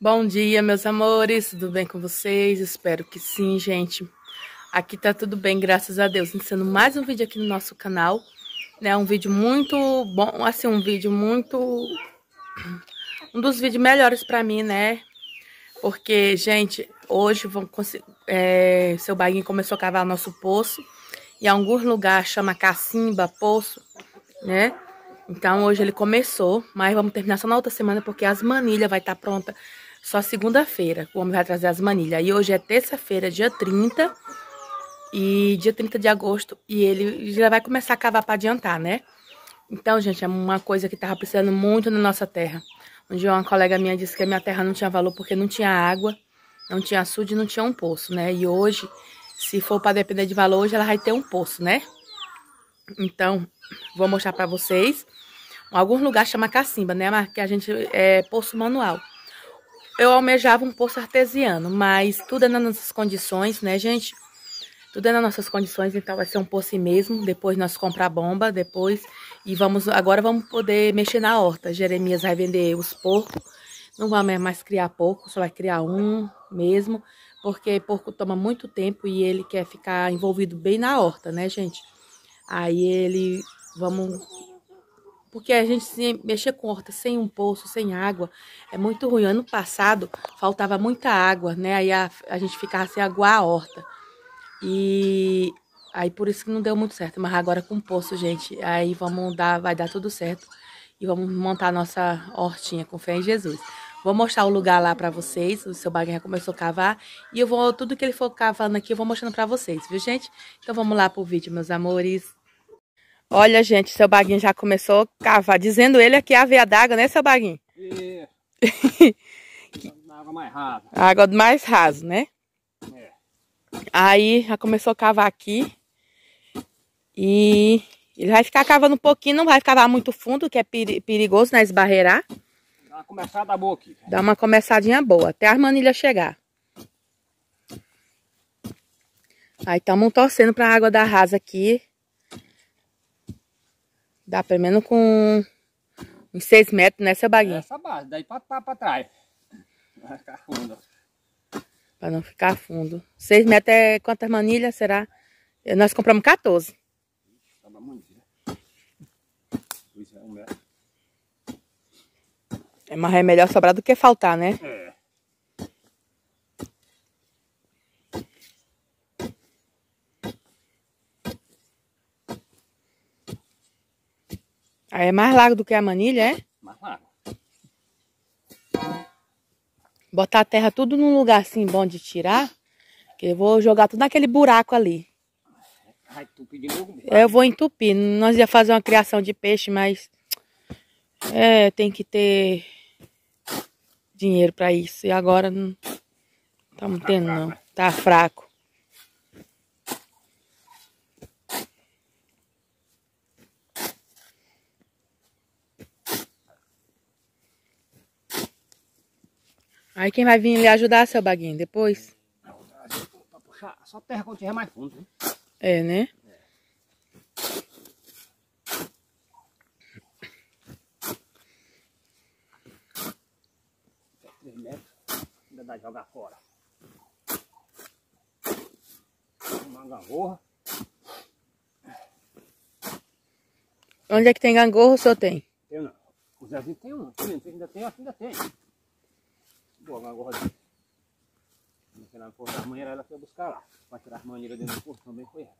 Bom dia, meus amores, tudo bem com vocês? Espero que sim, gente. Aqui tá tudo bem, graças a Deus. Iniciando mais um vídeo aqui no nosso canal, né? Um vídeo muito bom, assim, um vídeo muito... Um dos vídeos melhores pra mim, né? Porque, gente, hoje vamos é, seu baguinho começou a cavar nosso poço. E alguns lugares chama cacimba, poço, né? Então, hoje ele começou, mas vamos terminar só na outra semana, porque as manilhas vai estar tá pronta só segunda-feira. O homem vai trazer as manilhas. E hoje é terça-feira, dia 30. E dia 30 de agosto. E ele já vai começar a cavar para adiantar, né? Então, gente, é uma coisa que tava precisando muito na nossa terra. Um dia uma colega minha disse que a minha terra não tinha valor porque não tinha água, não tinha açude, não tinha um poço, né? E hoje, se for para depender de valor, hoje ela vai ter um poço, né? Então, vou mostrar para vocês. Alguns lugares chama cacimba, né? Mas que a gente é poço manual. Eu almejava um poço artesiano, mas tudo é nas nossas condições, né, gente? Tudo é nas nossas condições, então vai ser um poço mesmo. Depois nós comprar a bomba, depois. E vamos, agora vamos poder mexer na horta. Jeremias vai vender os porcos. Não vai mais criar porco, só vai criar um mesmo. Porque porco toma muito tempo e ele quer ficar envolvido bem na horta, né, gente? Aí ele, vamos porque a gente se mexer com horta sem um poço, sem água, é muito ruim. Ano passado faltava muita água, né? Aí a, a gente ficava sem aguar a horta. E aí por isso que não deu muito certo. Mas agora com poço, gente, aí vamos dar, vai dar tudo certo. E vamos montar a nossa hortinha com fé em Jesus. Vou mostrar o lugar lá pra vocês. O seu baguinha começou a cavar. E eu vou, tudo que ele for cavando aqui, eu vou mostrando pra vocês, viu, gente? Então vamos lá pro vídeo, meus amores. Olha, gente, seu baguinho já começou a cavar. Dizendo ele aqui a veia d'água, né, seu baguinho? Isso. água mais rasa. Água mais raso, né? É. Aí já começou a cavar aqui. E ele vai ficar cavando um pouquinho, não vai cavar muito fundo, que é perigoso, né? Esbarreirar. Dá uma começada boa aqui. Dá uma começadinha boa, até as manilhas chegar. Aí estamos torcendo para a água da rasa aqui Dá pelo menos com uns 6 metros, seu baguinho? Essa base, daí pra, pra, pra trás. Vai ficar fundo. Pra não ficar fundo. 6 metros é quantas manilhas, será? Nós compramos 14. Tá muito, É, mas é melhor sobrar do que faltar, né? É. É mais largo do que a manilha, é? Mais largo. Botar a terra tudo num lugar assim bom de tirar. Que eu vou jogar tudo naquele buraco ali. Vai entupir de novo? Eu vou entupir. Nós ia fazer uma criação de peixe, mas... É, tem que ter dinheiro pra isso. E agora não estamos tendo, não. Tá fraco. Aí quem vai vir lhe ajudar, seu baguinho, depois? Pra puxar só terra quando tiver mais fundo, né? É, né? É. Ainda dá jogar fora. Uma gangorra. Onde é que tem gangorra o senhor tem? Eu não. O Zezinho tem um. Ainda tem, ainda tem. Pô, agora. Se ela for das manheiras, ela foi buscar lá. Para tirar as maneiras dentro do poço também foi ela.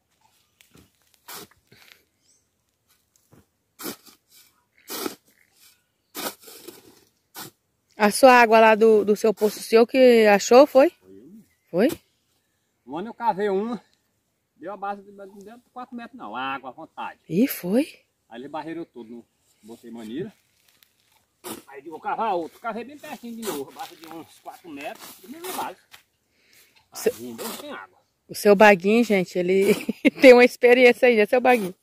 A sua água lá do, do seu poço seu que achou, foi? Foi? Um ano eu cavei uma, deu a base de, de 4 metros não, água à vontade. E foi? Aí ele barreirou tudo, botei maneira. Aí eu vou cavar outro, cavei bem pertinho de novo, abaixo de uns 4 metros, do mesmo base. Seu... tem água. O seu baguinho, gente, ele tem uma experiência aí, né, seu baguinho?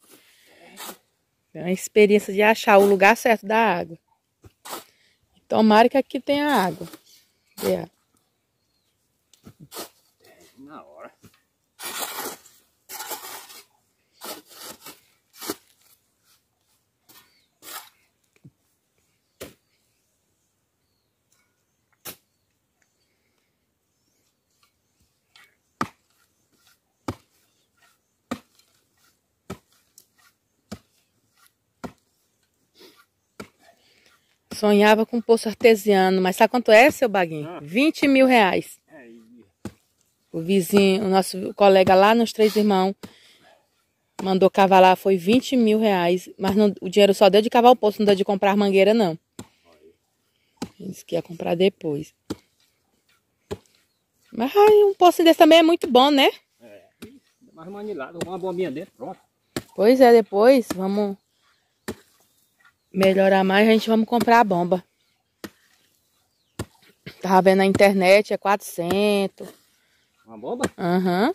Tem uma experiência de achar o lugar certo da água. Tomara que aqui tenha água. É. Na hora. Sonhava com um poço artesiano, mas sabe quanto é, seu baguinho? Ah. 20 mil reais. É, O vizinho, o nosso colega lá nos Três Irmãos, mandou cavar lá, foi 20 mil reais. Mas não- o dinheiro só deu de cavar o poço, não deu de comprar mangueira, não. Disse que ia comprar depois. Mas ai, um poço desse também é muito bom, né? é, mais manilado, uma bombinha dentro, pronto. Pois é, depois vamos melhorar mais, a gente vamos comprar a bomba. Tava vendo na internet, é 400. Uma bomba? Aham.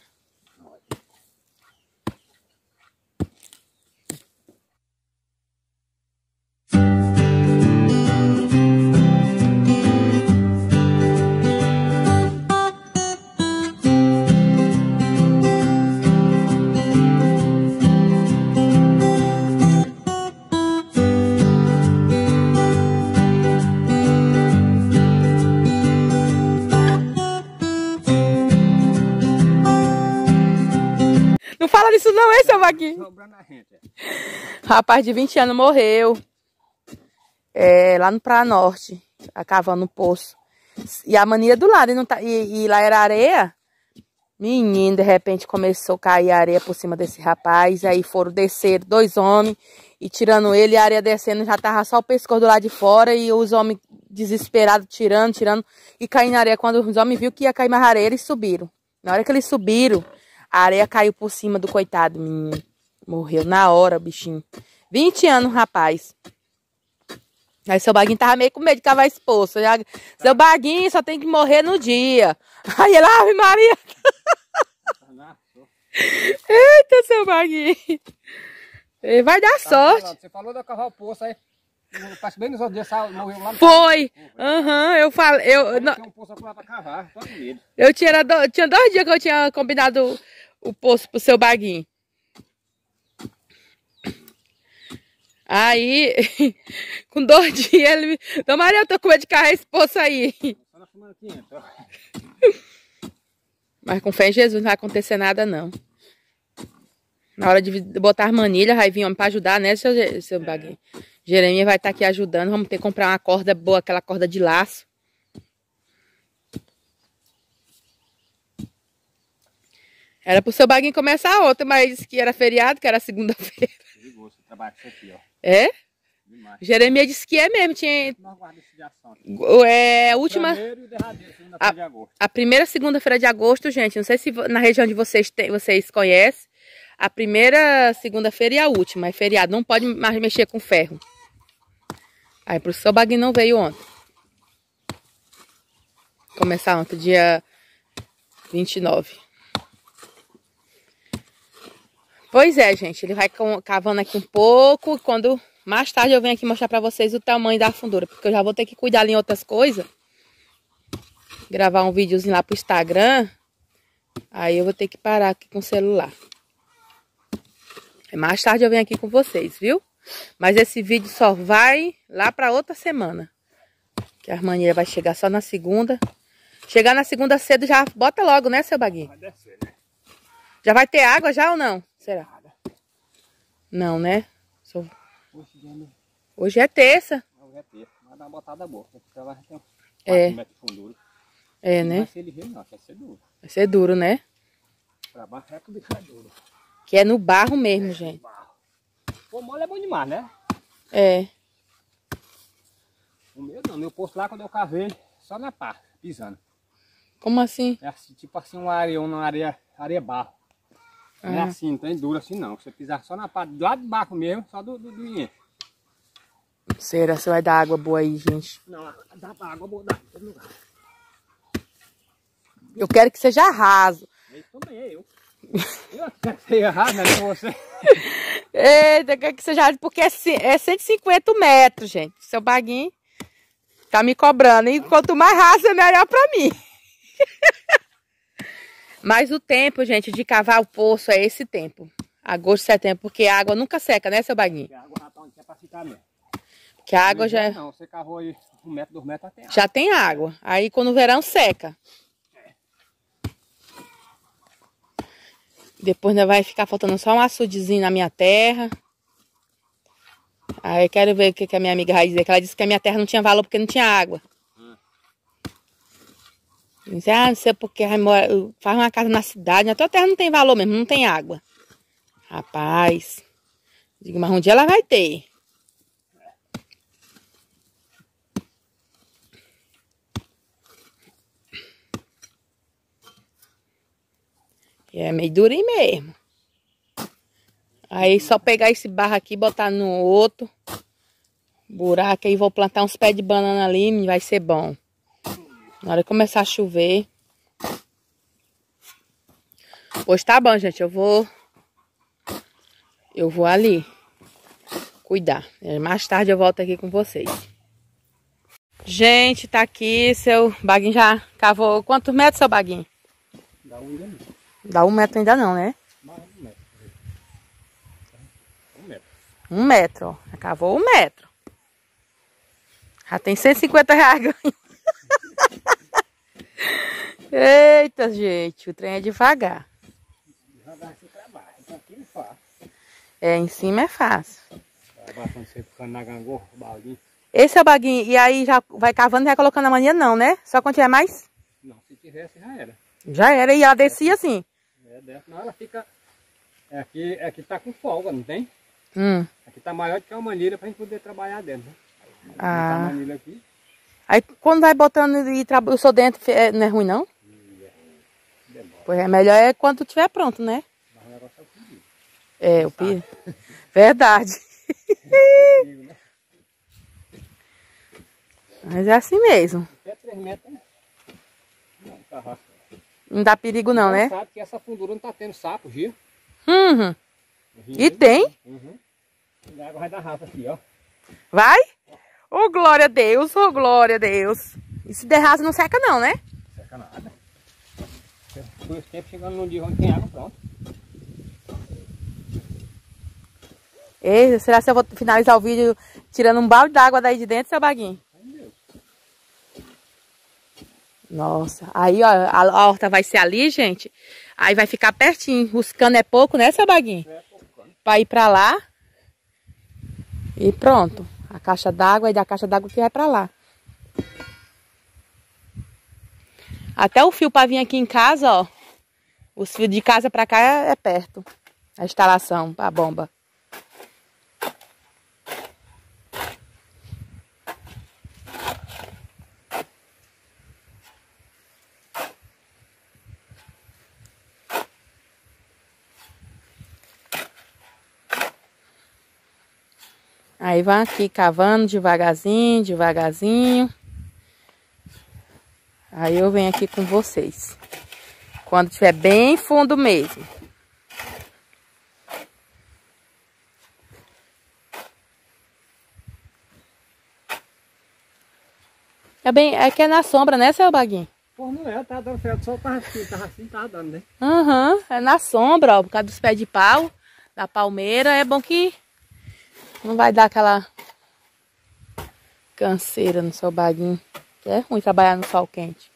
Não fala disso não, hein, seu? Sobrando a gente. é. Rapaz de 20 anos morreu. É, lá no Praia Norte, tá cavando um poço. E a mania do lado, e, não tá, e, e lá era areia. Menino, de repente começou a cair areia por cima desse rapaz. Aí foram descer dois homens e tirando ele, a areia descendo, já tava só o pescoço do lado de fora. E os homens desesperados tirando, tirando e caindo na areia. Quando os homens viram que ia cair mais areia, eles subiram. Na hora que eles subiram, a areia caiu por cima do coitado, menino. Morreu na hora, bichinho. 20 anos, rapaz. Aí seu baguinho tava meio com medo de cavar esse poço. Já- Seu baguinho só tem que morrer no dia. Aí ele, Ave Maria. Eita, seu baguinho. Ele vai dar sorte. Você falou da cavar o poço aí. Bem nos outros dias, morreu lá no Foi. Aham, eu falei. Eu, não, Tem um poço lá pra cavar, tô com medo. eu tinha, do- tinha dois dias que eu tinha combinado o, poço pro seu baguinho. Aí, com dois dias, ele me. Maria, eu tô com medo de carregar esse poço aí. Mas com fé em Jesus não vai acontecer nada, não. Na hora de botar as manilhas, vai vir homem pra ajudar, né, seu, seu baguinho? Jeremias vai estar aqui ajudando. Vamos ter que comprar uma corda boa, aquela corda de laço. Era pro seu baguinho começar outra, mas disse que era feriado, que era segunda-feira. Perigoso, isso aqui, ó. É? Demais. Jeremias disse que é mesmo. Tinha é, a última. Segunda-feira de agosto. A primeira segunda-feira de agosto, gente, não sei se na região de vocês tem, vocês conhecem, a primeira segunda-feira e a última é feriado, não pode mais mexer com ferro. Aí o professor Baguinho não veio ontem. Começar ontem, dia 29. Pois é, gente, ele vai cavando aqui um pouco, quando mais tarde eu venho aqui mostrar pra vocês o tamanho da fundura, porque eu já vou ter que cuidar ali em outras coisas gravar um videozinho lá pro Instagram, aí eu vou ter que parar aqui com o celular. Mais tarde eu venho aqui com vocês, viu? Mas esse vídeo só vai lá pra outra semana. Que a Armania vai chegar só na segunda. Chegar na segunda cedo já bota logo, né, seu baguinho? Vai descer, né? Já vai ter água já ou não? Será? Não, né? Só- Hoje dia não. Hoje é terça. Não vai dar uma botada boa. Um É. 4 metros de fundura. É, Não né? vai ser ligeiro, não. Vai ser duro. Vai ser duro, né? Pra baixo é tudo que é duro. Que é no barro mesmo, gente. Barro. Pô, mole é bom demais, né? É. O meu não. Meu posto lá, quando eu cavei, só na pá, pisando. Como assim? É assim, tipo assim, uma areia, uma areia, areia barro. Não é Ah. assim, não tem duro assim não. Você pisar só na pá, do lado de baixo mesmo, só do, do, do enche. Será que vai dar água boa aí, gente? Não, dá pra água boa, dá. Todo lugar. Eu quero que seja raso. Isso também é eu. Eu quero que seja errado, né? Com você. Eita, eu quero que seja raso, porque é, é 150 metros, gente. Seu baguinho tá me cobrando. E quanto mais raso, é melhor pra mim. Mas o tempo, gente, de cavar o poço é esse tempo. Agosto, setembro, porque a água nunca seca, né, seu baguinho? Porque a água já tá onde é pra ficar mesmo. Porque a água já, Não, você cavou aí um metro, dois metros até água. já tem água. Aí quando o verão seca. Depois ainda vai ficar faltando só um açudezinho na minha terra. Aí eu quero ver o que, que a minha amiga vai dizer. Que ela disse que a minha terra não tinha valor porque não tinha água. Disse, ah, não sei porque faz uma casa na cidade. Na tua terra não tem valor mesmo, não tem água. Rapaz. Digo, mas um dia ela vai ter. É meio durinho mesmo. Aí só pegar esse barro aqui, botar no outro buraco aí vou plantar uns pés de banana ali, vai ser bom. Na hora que começar a chover. Pois tá bom, gente, eu vou eu vou ali cuidar. Mais tarde eu volto aqui com vocês. Gente, tá aqui, seu baguinho já cavou quantos metros, seu baguinho? Dá um ainda não. Dá um metro ainda não, né? Um metro, ó. Acabou um metro. Já tem 150 reais ganho. Eita, gente. O trem é devagar. Devagar se trabalha. Então aqui é fácil. É, em cima é fácil. Esse é o baguinho. E aí já vai cavando e vai colocando a mania não, né? Só quando tiver mais? Não, se tivesse já era. Já era. E ela descia assim? É, desce. Não, ela fica... É aqui, é aqui tá com folga, não tem? Hum. Aqui tá maior do que a manilha pra gente poder trabalhar dentro. Né? Ah. A manilha aqui. Aí quando vai botando e eu sou dentro, é, não é ruim não? Pois é, melhor é quando tiver pronto, né? Mas o negócio é o perigo. É, o perigo. Verdade. Mas é assim mesmo. Até 3 metros, né? Não, tá não dá perigo não, né? sabe que essa fundura não tá tendo sapo, Gil. Uhum. E tem? Uhum. A água vai dar raça aqui, ó. Vai? Ô, oh, glória a Deus, ô, oh, glória a Deus. E se der raso não seca não, né? Não seca nada. Foi os tempos chegando num dia onde tem água, pronto. Ei, será que eu vou finalizar o vídeo tirando um balde d'água daí de dentro, seu baguinho? Nossa, aí ó, a, a horta vai ser ali, gente. Aí vai ficar pertinho. Os canos é pouco, né, seu baguinho? É, para ir para lá. E pronto. A caixa d'água e da caixa d'água que vai para lá. Até o fio para vir aqui em casa, ó. Os fios de casa para cá é, é perto. A instalação, a bomba. Aí vai aqui cavando devagarzinho, devagarzinho. Aí eu venho aqui com vocês. Quando tiver bem fundo mesmo. É bem, é que é na sombra, né, seu baguinho? Pô, não é, tá dando certo, só tava assim, tava assim, tava dando, né? Aham, uhum, é na sombra, ó, por causa dos pés de pau, da palmeira, é bom que não vai dar aquela canseira no seu baguinho. Que é ruim trabalhar no sol quente.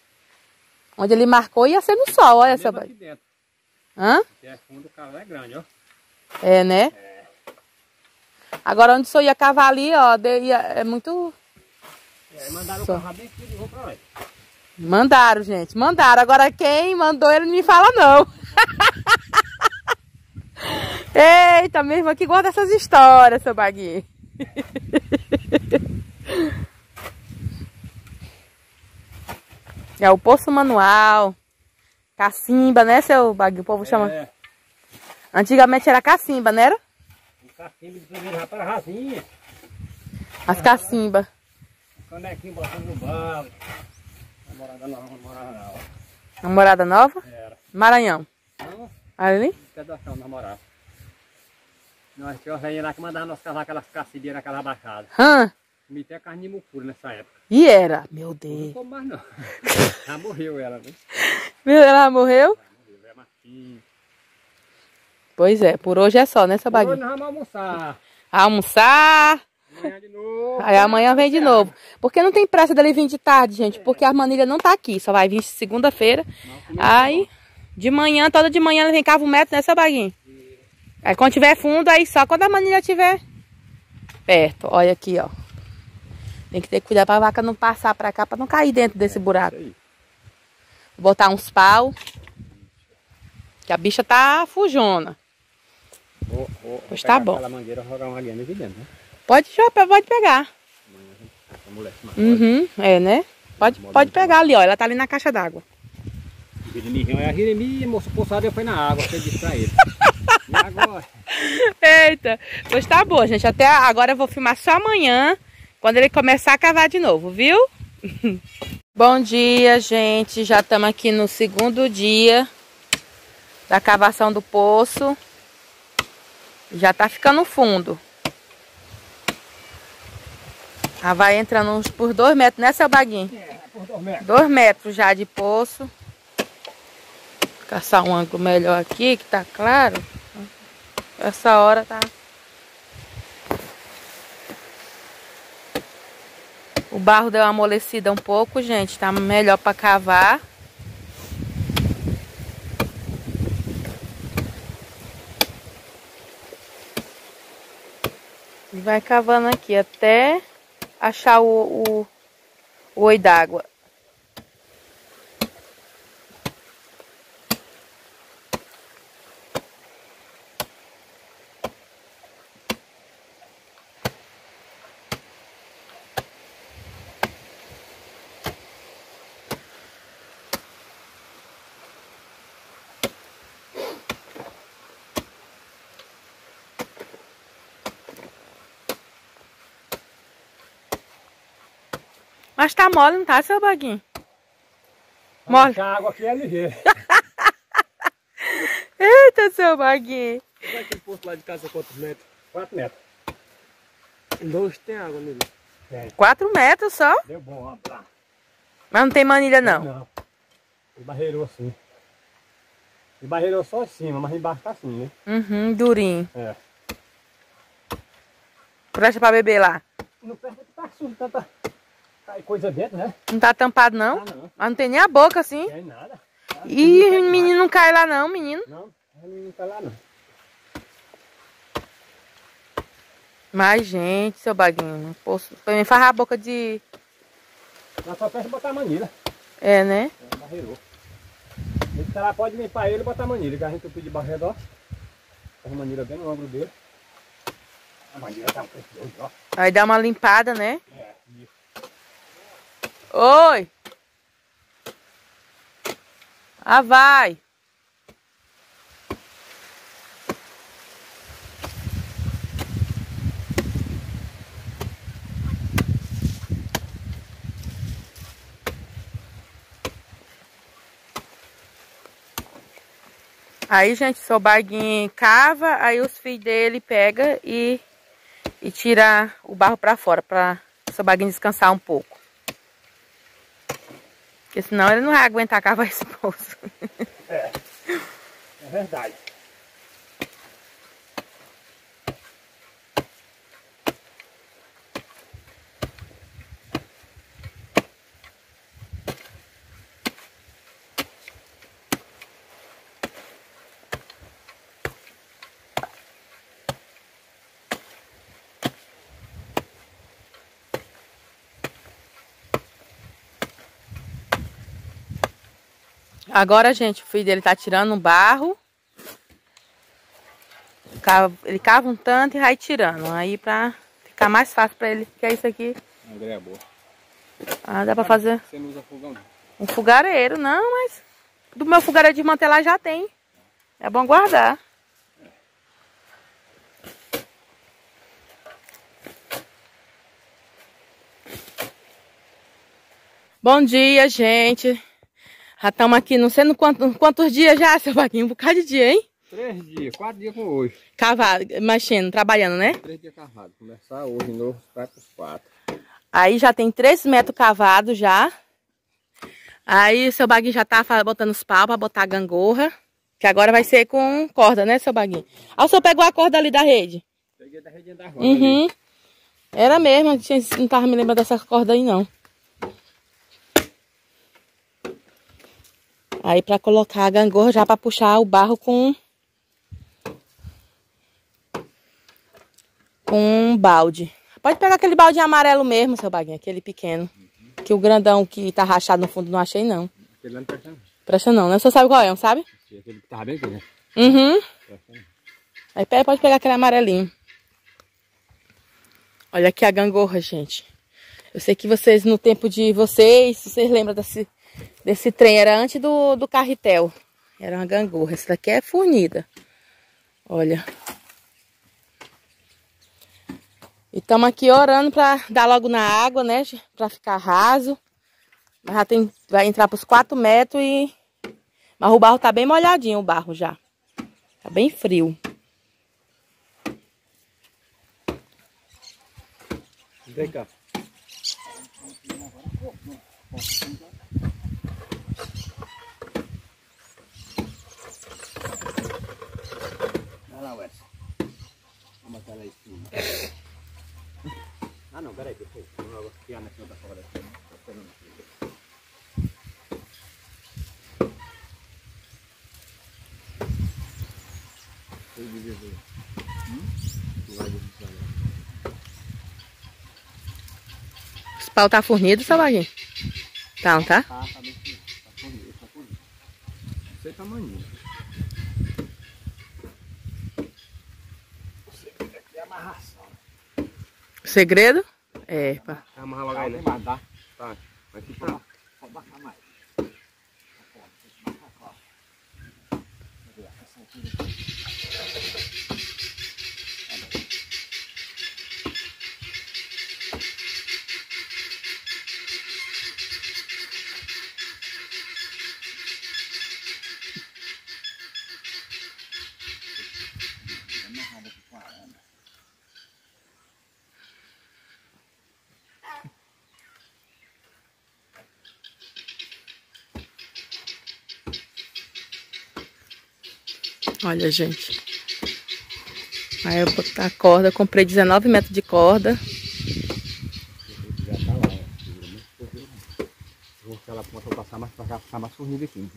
Onde ele marcou ia ser no sol, olha essa baguinha. Hã? Aqui é fundo, o cavalo é grande, ó. É, né? É. Agora onde o senhor ia cavar ali, ó, ia, é muito... É, mandaram Só. o carro bem aqui e vou pra lá. Mandaram, gente, mandaram. Agora quem mandou ele não me fala não. Eita, mesmo aqui guarda essas histórias, seu baguinho. É o poço manual. Cacimba, né, seu baguinho? O povo é. chama. Antigamente era cacimba, não era? Cacimba de primeiro rasinha. As cacimba. Canequinho botando no balo. Namorada nova, namorada nova. Namorada nova? Era. Maranhão. Não. Ali? Pedação, namorada. Nós tínhamos velhinha lá que mandava nós cavar aquelas cacibinhas naquela baixada. Hã? Comi até carne de mucura nessa época. E era? Meu Deus. Não mais não. já morreu ela, né? Viu? Ela morreu? Já morreu, é matinho. Pois é, por hoje é só, né, essa baguinha? Hoje nós vamos almoçar. Almoçar. Amanhã de novo. Aí amanhã vem de novo. Porque não tem pressa dele vir de tarde, gente. Porque a manilha não tá aqui. Só vai vir segunda-feira. Aí, de manhã, toda de manhã, ele vem cava um metro nessa baguinha. Aí quando tiver fundo, aí só quando a manilha tiver perto. Olha aqui, ó. Tem que ter cuidado pra vaca não passar pra cá, pra não cair dentro desse buraco. Vou botar uns pau. Que a bicha tá fujona. Vou, vou, pois tá bom. mangueira jogar uma linha dentro, né? Pode, pode pegar. Uhum, é, né? Pode, pode pegar ali, ó. Ela tá ali na caixa d'água. É a Jeremi, moço poçado, eu fui na água, você disse pra ele. e agora? Eita, pois tá bom, gente. Até agora eu vou filmar só amanhã, quando ele começar a cavar de novo, viu? bom dia, gente. Já estamos aqui no segundo dia da cavação do poço. Já tá ficando fundo. Ah, vai entrando uns por dois metros, né, seu baguinho? É, por dois metros. Dois metros já de poço. Caçar um ângulo melhor aqui, que tá claro. Essa hora tá... O barro deu uma amolecida um pouco, gente. Tá melhor para cavar. E vai cavando aqui até achar o, o, o oi d'água. Mas tá mole, não tá, seu baguinho? Mole. A água aqui é ligeira. Eita, seu baguinho. Como é aquele posto lá de casa quantos metros? 4 metros. Dois tem água nele. É. 4 metros só? Deu bom, ó. Lá. Mas não tem manilha não? Não. Ele barreirou assim. Ele barreirou só em cima, mas embaixo tá assim, né? Uhum, durinho. É. Presta pra beber lá. Não presta que tá sujo, tanta... Coisa dentro, né? Não tá tampado não? Ah, não. Mas não tem nem a boca assim? Não tem nada. Ah, Ih, o menino não cai lá não, menino. Não, não cai lá não. Mas, gente, seu baguinho, não posso... Pra mim farrar a boca de... Nós só peça botar a manilha. É, né? É, barreirou. Esse cara pode limpar ele e botar a manilha, que a gente pediu barreiro, ó. A manilha bem no ângulo dele. A manilha tá um pouco ó. Aí dá uma limpada, né? É. Oi. Ah, vai. Aí, gente, seu baguinho cava, aí os filhos dele pega e, e tira o barro pra fora, pra seu baguinho descansar um pouco. Porque senão ele não vai aguentar cavar esse poço. É, é verdade. Agora, gente, o filho dele tá tirando um barro. Ele cava um tanto e vai tirando. Aí pra ficar mais fácil pra ele. Que é isso aqui. Uma é boa. Ah, dá pra fazer. Você não usa fogão? Um fogareiro, não, mas do meu fogareiro de mantelar já tem. É bom guardar. Bom dia, gente. Já estamos aqui, não sei no quanto, quantos dias já, seu Vaquinho? Um bocado de dia, hein? Três dias, quatro dias com hoje. Cavado, mexendo, trabalhando, né? Três dias cavado. Começar hoje novo, vai para os quatro. Aí já tem três metros cavados já. Aí o seu baguinho já tá botando os pau para botar a gangorra. Que agora vai ser com corda, né, seu baguinho? Ah, o senhor pegou a corda ali da rede? Peguei da rede da roda Uhum. Ali. Era mesmo, não tava me lembrando dessa corda aí não. Aí para colocar a gangorra já para puxar o barro com com um balde. Pode pegar aquele balde amarelo mesmo, seu baguinho, aquele pequeno. Que o grandão que tá rachado no fundo não achei, não. Aquele lá não presta não. Presta não, né? Você sabe qual é, não sabe? Aquele que tava bem aqui, né? Uhum. Aí pode pegar aquele amarelinho. Olha aqui a gangorra, gente. Eu sei que vocês, no tempo de vocês, vocês lembram desse, desse trem, era antes do, do carretel. Era uma gangorra. Essa daqui é fornida. Olha. E estamos aqui orando para dar logo na água, né? Para ficar raso. Mas já tem, vai entrar para os 4 metros e... Mas o barro tá bem molhadinho, o barro já. Tá bem frio. Vem cá. Vai lá, Wes. Vamos botar lá em cima. Ah, não, peraí, deixa eu. Vamos logo piar nessa outra fora daqui. Tô de Jesus. Hum? Vai de Os pau tá fornido, seu baguinho? Tá, não tá? Tá, tá bem. Tá fornido, tá fornido. Sei tamanho. É. O segredo? É, pá. Amarra logo aí, Olha, gente. Aí eu botar a corda, eu comprei 19 metros de corda. Já tá lá, ó. Vou passar mais pra mais aqui.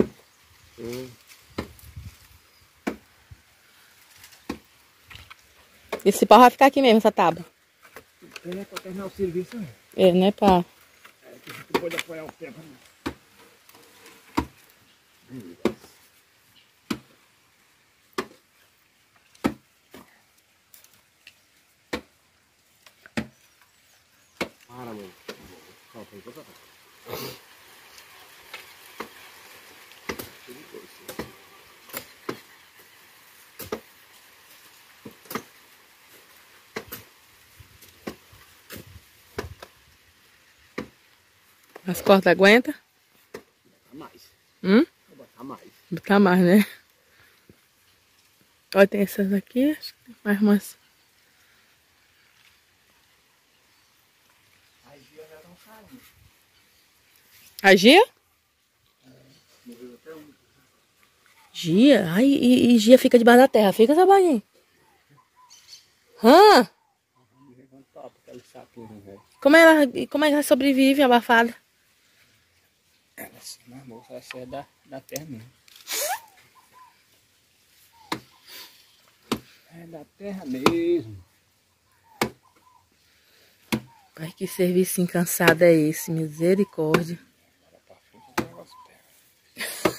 Esse pau vai ficar aqui mesmo, essa tábua. É pra terminar o serviço, né? É, né, pá? Tu pode apoiar o pé pra mim. As cordas aguentam? Botar mais. Hum? Botar mais. Botar mais, né? Olha, tem essas aqui, acho que tem mais umas. A Gia? Gia? Ai, e, e Gia fica debaixo da terra. Fica, Sabaguinho? Hã? Como ela, como é ela sobrevive abafada? Essa, mas moça, essa é da, da terra mesmo. É da terra mesmo. Ai, que serviço incansado é esse? Misericórdia. Bora pra frente, o negócio pega.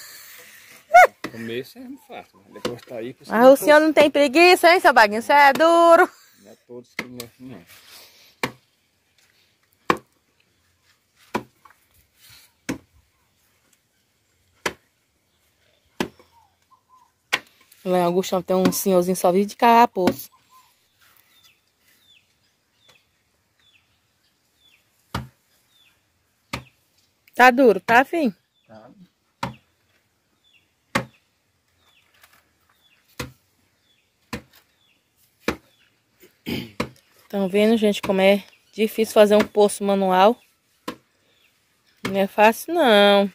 No começo é muito fácil, mas depois tá aí. Mas o senhor não tem preguiça, hein, seu baguinho? Você é duro. Não é todos que não. Lá em Augusto tem um senhorzinho só vive de carapoço. Tá duro, tá, fim? Tá. Estão vendo, gente, como é difícil fazer um poço manual? Não é fácil, não.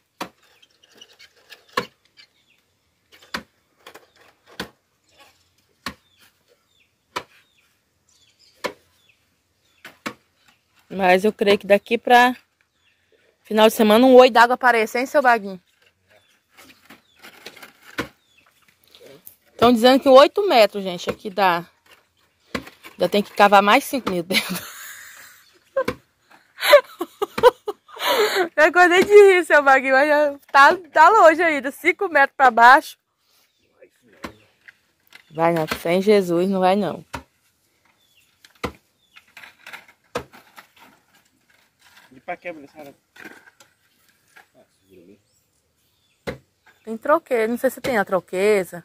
Mas eu creio que daqui pra final de semana um oi d'água aparece, hein, seu Baguinho? Estão dizendo que 8 metros, gente, aqui dá. Ainda tem que cavar mais 5 mil dentro. Eu acordei de rir, seu Baguinho, mas tá, tá longe ainda, 5 metros pra baixo. Vai não, sem Jesus não vai não. De pra quebra, Sara. Tem troqueza, não sei se tem a troqueza.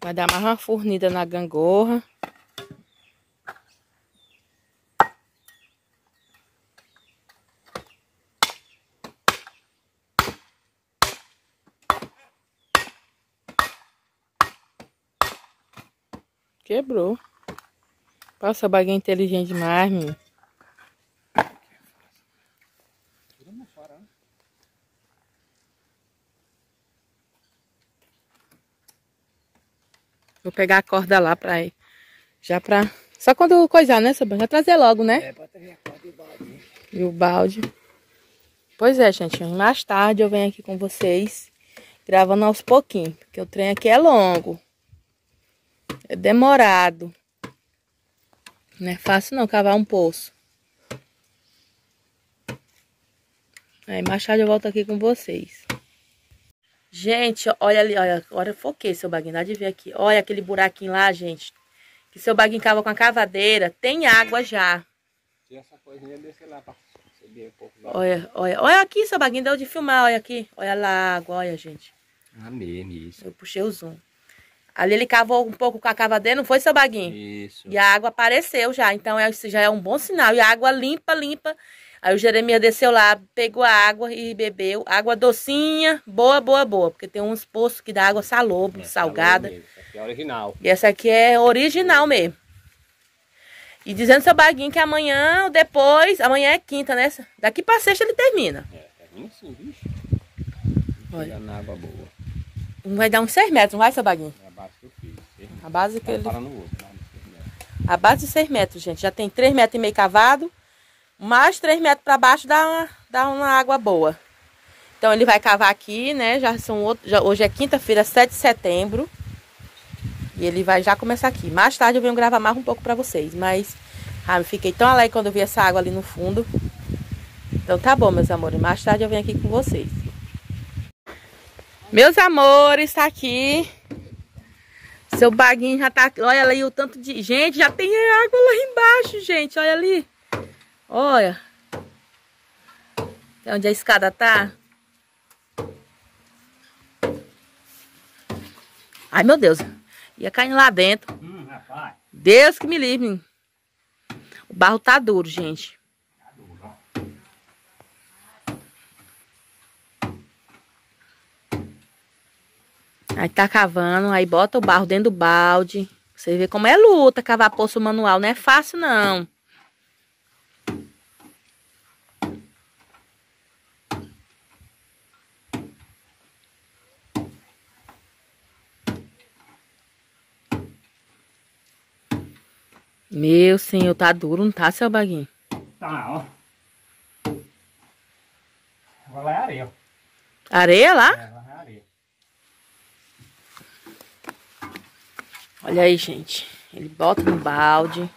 Vai dar mais uma fornida na gangorra. Quebrou. Passa baguinha inteligente demais, menino. Vou pegar a corda lá pra ir. Já pra... Só quando coisar, né, Sabrina? Já trazer logo, né? É, pra trazer a corda e o balde. E o balde. Pois é, gente. Mais tarde eu venho aqui com vocês. Gravando aos pouquinhos. Porque o trem aqui é longo. É demorado. Não é fácil não cavar um poço. Aí mais tarde eu volto aqui com vocês. Gente, olha ali, olha, agora eu foquei seu baguinho, dá de ver aqui. Olha aquele buraquinho lá, gente. Que seu baguinho cava com a cavadeira. Tem água já. Tira essa coisinha descer lá pra subir um pouco. Olha, olha, olha aqui, seu baguinho, deu de filmar, olha aqui. Olha lá a água, olha, gente. Ah, mesmo, isso. Eu puxei o zoom. Ali ele cavou um pouco com a cavadeira, não foi, seu baguinho? Isso. E a água apareceu já, então isso já é um bom sinal. E a água limpa, limpa. Aí o Jeremias desceu lá, pegou a água e bebeu. Água docinha, boa, boa, boa. Porque tem uns poços que dá água salobro, Essa salgada. mesmo, Essa aqui é original. E essa aqui é original mesmo. E dizendo seu baguinho que amanhã ou depois, amanhã é quinta, né? Daqui pra sexta ele termina. É, termina sim, bicho. Olha. Na água boa. Vai dar uns 6 metros, não vai, seu baguinho? É a base que eu fiz. Você A base que Tá ele... segundo. A base de 6 metros, gente. Já tem 3 metros e meio cavado. Mais 3 metros para baixo dá uma, dá uma água boa. Então ele vai cavar aqui, né? Já são outro, já, hoje é quinta-feira, 7 de setembro. E ele vai já começar aqui. Mais tarde eu venho gravar mais um pouco para vocês. Mas ah, fiquei tão alegre quando eu vi essa água ali no fundo. Então tá bom, meus amores. Mais tarde eu venho aqui com vocês. Meus amores, tá aqui. Seu baguinho já tá. Olha ali o tanto de. Gente, já tem água lá embaixo, gente. Olha ali. Olha. É onde a escada tá. Ai, meu Deus. Ia caindo lá dentro. Hum, rapaz. Deus que me livre. O barro tá duro, gente. Aí tá cavando, aí bota o barro dentro do balde. Você vê como é luta cavar poço manual, não é fácil não. Meu senhor, tá duro, não tá, seu baguinho? Tá, ó. Agora lá é areia. Areia lá? É, lá é areia. Olha aí, gente. Ele bota no balde.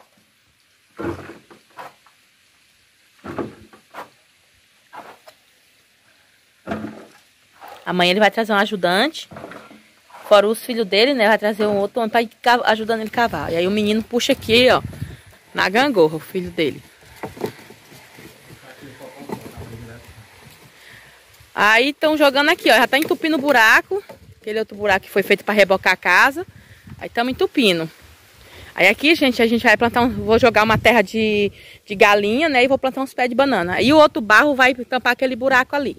Amanhã ele vai trazer um ajudante. Fora os filhos dele, né? Vai trazer um outro homem pra ir ajudando ele cavar. E aí o menino puxa aqui, ó. Na gangorra, o filho dele. Aí estão jogando aqui, ó. Já tá entupindo o buraco. Aquele outro buraco que foi feito para rebocar a casa. Aí estamos entupindo. Aí aqui, gente, a gente vai plantar um. Vou jogar uma terra de, de galinha, né? E vou plantar uns pés de banana. Aí o outro barro vai tampar aquele buraco ali.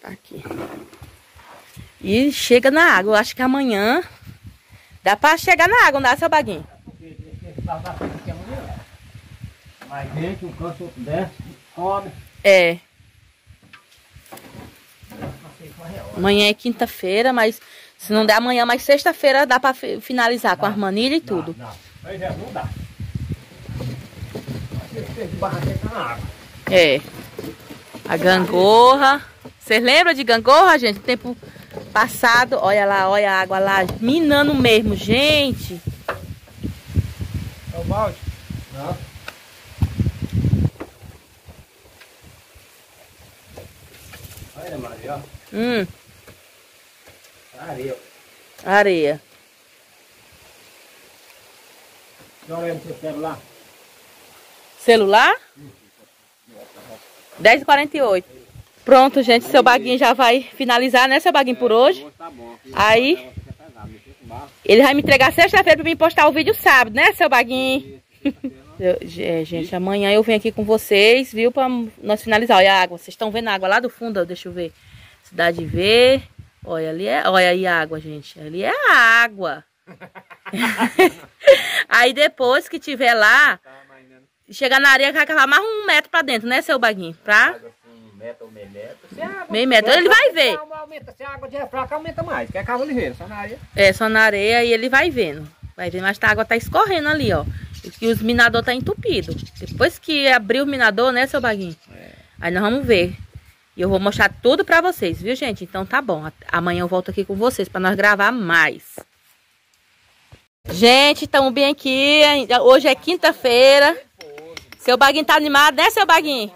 Tá aqui. E chega na água. Eu acho que amanhã dá pra chegar na água, não dá, seu baguinho? Mas gente, um canto, outro desce, come. É. Amanhã é quinta-feira, mas se não der amanhã, mas sexta-feira dá pra fi- finalizar com as manilhas e tudo. Não, Pois é, não dá. Mas tá. É. A gangorra. Vocês lembram de gangorra, gente? Tempo passado, olha lá, olha a água lá, minando mesmo, gente. É o balde? Não. Olha, Maria, ó. Hum, Areia. areia. É no seu celular? Celular? 10h48. Pronto, gente, seu baguinho já vai finalizar, né, seu baguinho, por hoje. Tá bom. Aí, ele vai me entregar sexta-feira pra mim postar o vídeo sábado, né, seu baguinho? É, gente, amanhã eu venho aqui com vocês, viu, pra nós finalizar. Olha a água, vocês estão vendo a água lá do fundo, deixa eu ver. Cidade V. Olha ali, é, olha aí a água, gente. Ali é a água. aí depois que tiver lá, chegar na areia, vai cavar mais um metro pra dentro, né, seu baguinho? Pra Um metro ou meio metro. meio metro. Ele vai ver. Aumenta, se a água de fraca, aumenta mais. Quer cava ligeiro, só na areia. É, só na areia e ele vai vendo. Vai ver, mas a água tá escorrendo ali, ó. E os minador tá entupido. Depois que abrir o minador, né, seu baguinho? Aí nós vamos ver. E eu vou mostrar tudo pra vocês, viu, gente? Então tá bom. Amanhã eu volto aqui com vocês pra nós gravar mais. Gente, estamos bem aqui. Hoje é quinta-feira. Seu baguinho tá animado, né, seu baguinho?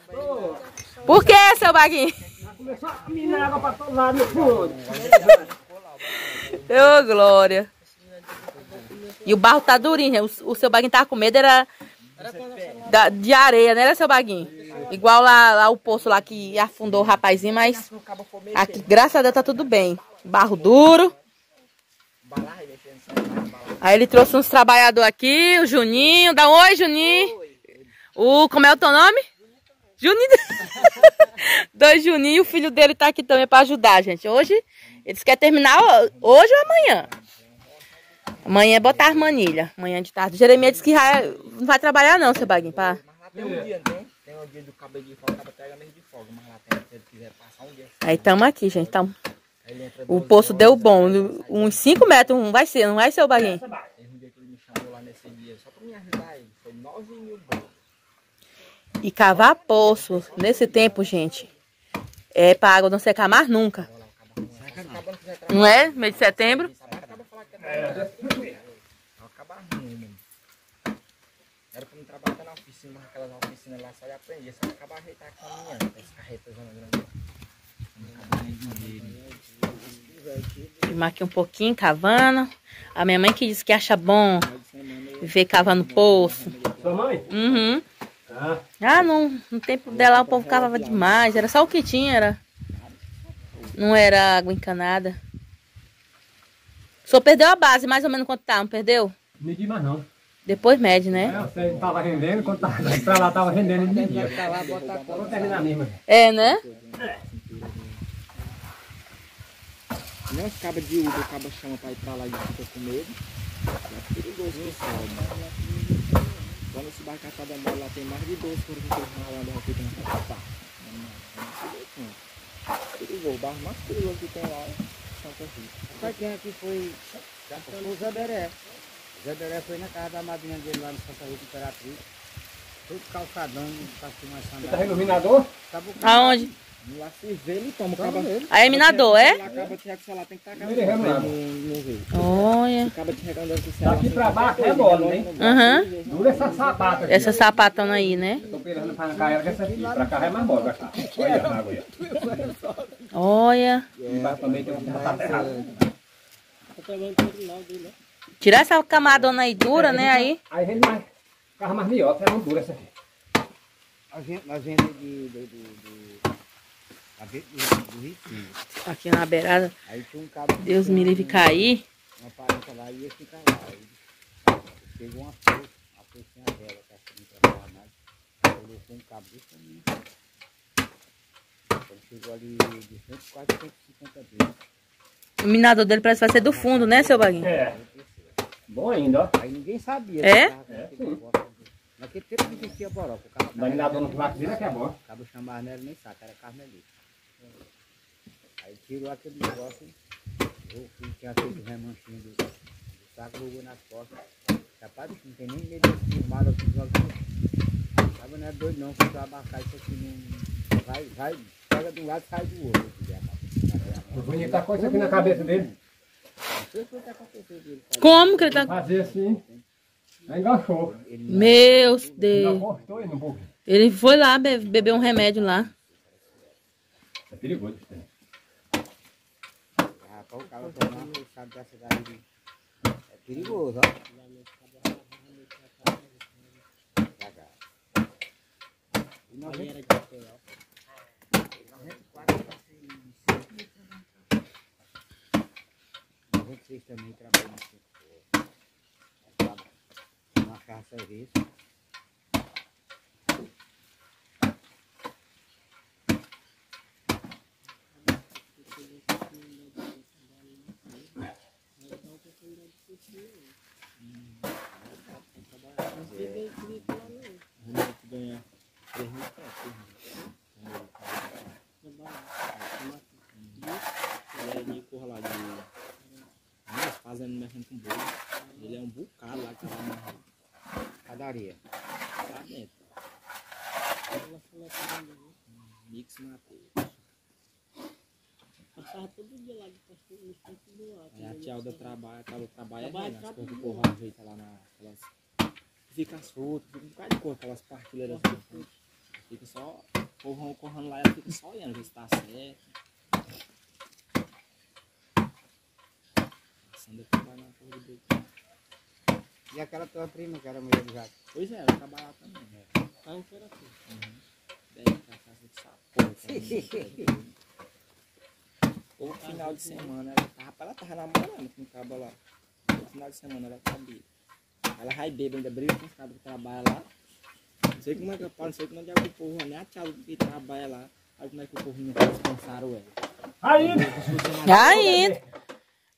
Por que, seu baguinho? Começou a água pra todo lado. Ô, Glória. E o barro tá durinho. O, o seu baguinho tava com medo, era da- de areia, né, seu baguinho? Igual lá, lá o poço lá que afundou o rapazinho, mas aqui, graças a Deus, tá tudo bem. Barro duro. Aí ele trouxe uns trabalhadores aqui, o Juninho. Dá um oi, Juninho. O, como é o teu nome? Juninho. Dois Juninho, o filho dele tá aqui também pra ajudar, gente. Hoje, eles querem terminar ho- hoje ou amanhã. Amanhã é botar as manilhas. Amanhã de tarde. Jeremias disse que não vai trabalhar não, seu baguinho, lá tem um dia, tem? Um dia do cabelo de folga, acaba pega mês de folga, mas lá tem, se ele quiser passar um dia, Aí estamos aqui, gente. Tamo. O 12 poço horas, deu bom. Uns 5 metros não vai ser, não vai ser o baguinho. Teve um dia que ele me chamou lá nesse dia, só pra me ajudar ele, foi 9 mil. E cavar poço nesse tempo, gente, é pra água não secar mais nunca. Acaba não é? Mês de setembro? é trabalho. Acaba ruim, mano. Era pra mim trabalhar na oficina, mas aquelas oficinas lá só só acaba ajeitar grande. Nem dinheiro. Filmar aqui um pouquinho, cavando. A minha mãe que disse que acha bom ver cavando poço. Sua mãe? Uhum. Ah. Ah, não, no tempo dela o povo cavava demais. Era só o que tinha, era. Não era água encanada. O senhor perdeu a base, mais ou menos quanto tá, não perdeu? Não medi mais não. Depois mede, É, né? você tava rendendo, quando tava pra lá tava rendendo, ele media. Vamos terminar mesmo. É, né? Não acaba de Uber, acaba chama pra ir pra lá e fica com medo. É perigoso que sobe. Só nesse barcaçada mole lá tem mais de 12 por que eu ralando aqui dentro da pá. Perigoso, o barro mais perigoso que tem lá é Santa Rita. Sabe quem aqui foi? O Zé Beré. O foi na casa da madrinha dele lá no Santa Rita Imperatriz. Todo calçadão, tá com uma Você tá sandália. vendo o minador? Tava o Aonde? Lá se vê, ele toma. Acaba, Aí é minador, é? acaba sei lá, tem que é rio. Olha. Acaba regando esse Daqui pra baixo é bola, né? Aham. Dura essa sapata aqui. Essa sapatona aí, né? Tô esperando pra com essa aqui. Pra cá é mais bola, vai cá. Olha a água aí. Olha. Embaixo também tem uma batata errada. Tirar essa camadona aí dura, né? Aí. Aí rende mais. Carro mais melhor, é muito dura essa aqui. Nós vem- Nós vendo de. do- do- do- a do- do Ritinho. Aqui na beirada. Aí tinha um cabo. que Deus me tinha livre cair. Uma parenta lá e ia ficar lá. Aí pegou uma força, uma forcinha dela, que acho que não trabalhava mais. Colocou um cabo desse tamanho. Quando chegou ali de 100, quase 150 vezes. O minador dele parece que vai ser do fundo, né, seu baguinho? É. Bom ainda, ó. Aí ninguém sabia. É? que negócio. Naquele tempo não existia boroca. O cabo, Da minador no é que é bom. o cabo chamava não era nem saco, era carmelito. Aí tirou aquele negócio, eu fui, tinha aquele remanchinho do, do saco, jogou nas costas. Capaz de não tem nem medo de filmado aqui de novo. Água não é doido não, se tu abacar isso aqui não. Vai, vai, pega de um lado e sai do outro. O bonito tá com isso aqui na cabeça dele. Como que ele tá... Fazer assim, engaixou. Meu Deus. Ele, foi lá be beber um remédio lá. É perigoso isso o cara tomar. É perigoso, ó. E vocês também trabalham assim. É uma caça vez. Trabalhar. Trabalhar. Fazendo mexendo com boi. Ele é um bocado lá que vai na Padaria. lá dentro. Mix Mateus. Passava todo dia lá de pastor, no centro do ar. Aí a Tialda trabalha, a Tialda trabalha Trabalha é, nas cada coisas que o povo ajeita lá na. Aquelas, fica solto, fica um bocado de cor, aquelas partilheiras assim. Fica só. O povo correndo lá ela fica só olhando, ver se tá certo. Na porra do boi. E aquela tua prima que era mulher do Jato? Pois é, ela trabalha lá também. Né? Tá em Imperatriz. Daí pra casa de sapo. Todo final de semana ela tava, ela tava namorando com o cabo lá. Todo final de semana ela sabia. Ela vai bêbada, ainda briga com os cabos que trabalham lá. Não sei como é que eu falo, não sei como é que o povo, nem a tia que trabalha lá. Aí como é que o povo não descansaram ela. Ainda! Ainda.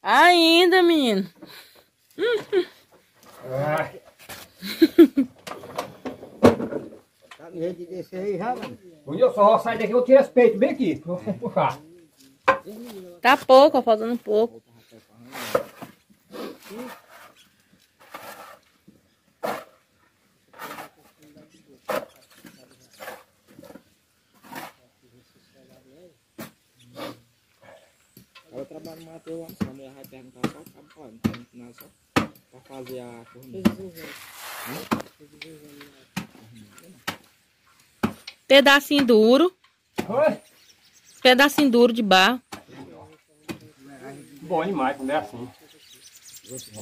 Ainda, menino. Ah, Tá no jeito de descer aí já, mano? Quando eu só sair daqui, eu tiro esse peito bem aqui. pra você puxar. Tá pouco, ó, faltando um pouco. Ela trabalha no Mateus lá, só a mulher vai perguntar só o cabo, olha, não tem nada só pra fazer a fornilha. Pedacinho duro. Oi? Pedacinho duro de barro. Bom demais quando é assim.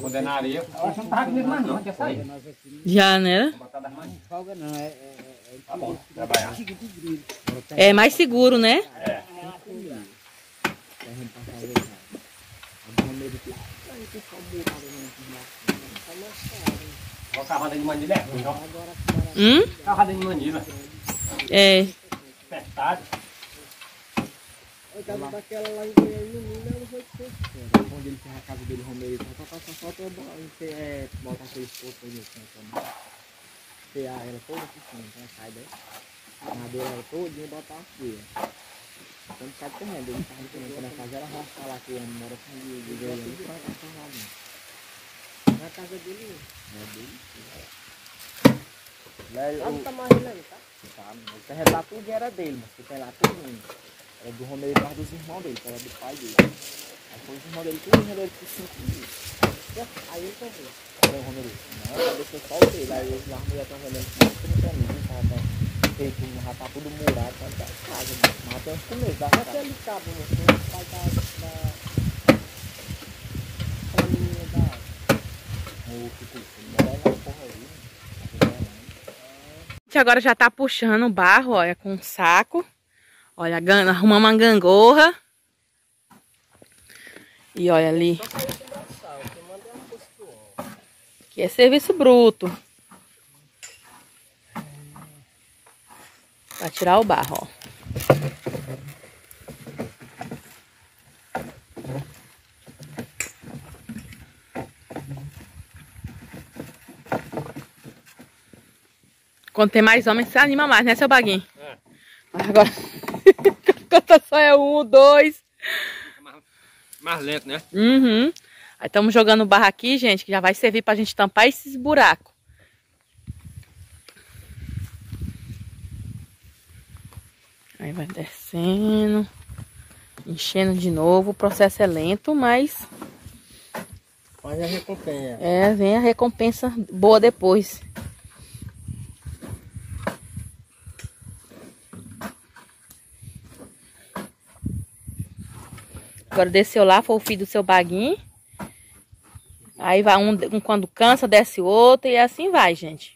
Quando é na areia. Eu acho que não tava comendo mais não. Nós aqui Já, né? Não folga não, é, é, é, Tá bom, trabalhar. É mais seguro, né? Colocar a roda de manilha é ruim, ó. Hum? Colocar a roda de manilha. É. Apertado. Eu tava daquela lá em menina, ela foi feita. Quando ele tem a casa dele, Romeiro, só só só falta é, botar aquele esforço aí no canto. Ela toda por cima, então sai daí. A madeira ela todinha e botar. Então ficar correndo, ele tava correndo na casa, ela vai falar que ele mora com ele vai passar lá dentro. Na casa dele, É dele. Tá não tá mais relendo, tá? Tá, o terreno lá tudo era dele, mas que tem lá tudo. Era do Romeiro mais dos irmãos dele, que era do pai dele. Aí foi os irmãos dele, tudo renderam ele por 5 mil. Aí ele comprou. Aí o Romeiro disse, não, já deixou só o dele. Aí lá, a mulher estão vendendo por 30 mil, tá, tá, feito, já tá tudo murado, tá da casa, mano. mas tem uns começos da casa. Aquele cabo, moço, o pai da... da... Aquela menina da... O que que ele mora na porra aí, né? Tá vendo? Agora já tá puxando o barro, olha, com um saco. Olha, arrumamos uma gangorra. E olha ali. Que é serviço bruto. Pra tirar o barro, ó. Quando tem mais homens, você anima mais, né, seu baguinho? É. Mas Agora, quando só é um, dois. Mais lento, né? Uhum. Aí estamos jogando barra aqui, gente, que já vai servir pra gente tampar esses buracos. Aí vai descendo. Enchendo de novo. O processo é lento, mas Mas a recompensa. é, vem a recompensa boa depois. Agora desceu lá, foi o filho do seu baguinho. Aí vai um, um quando cansa, desce outro e assim vai, gente.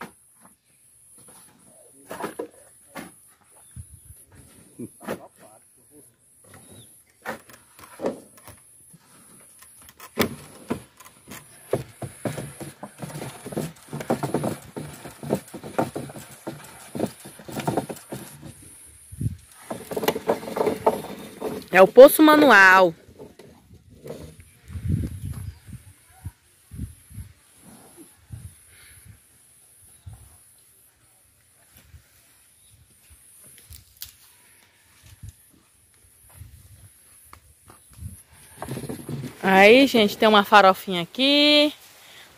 É o poço manual. Aí, gente, tem uma farofinha aqui.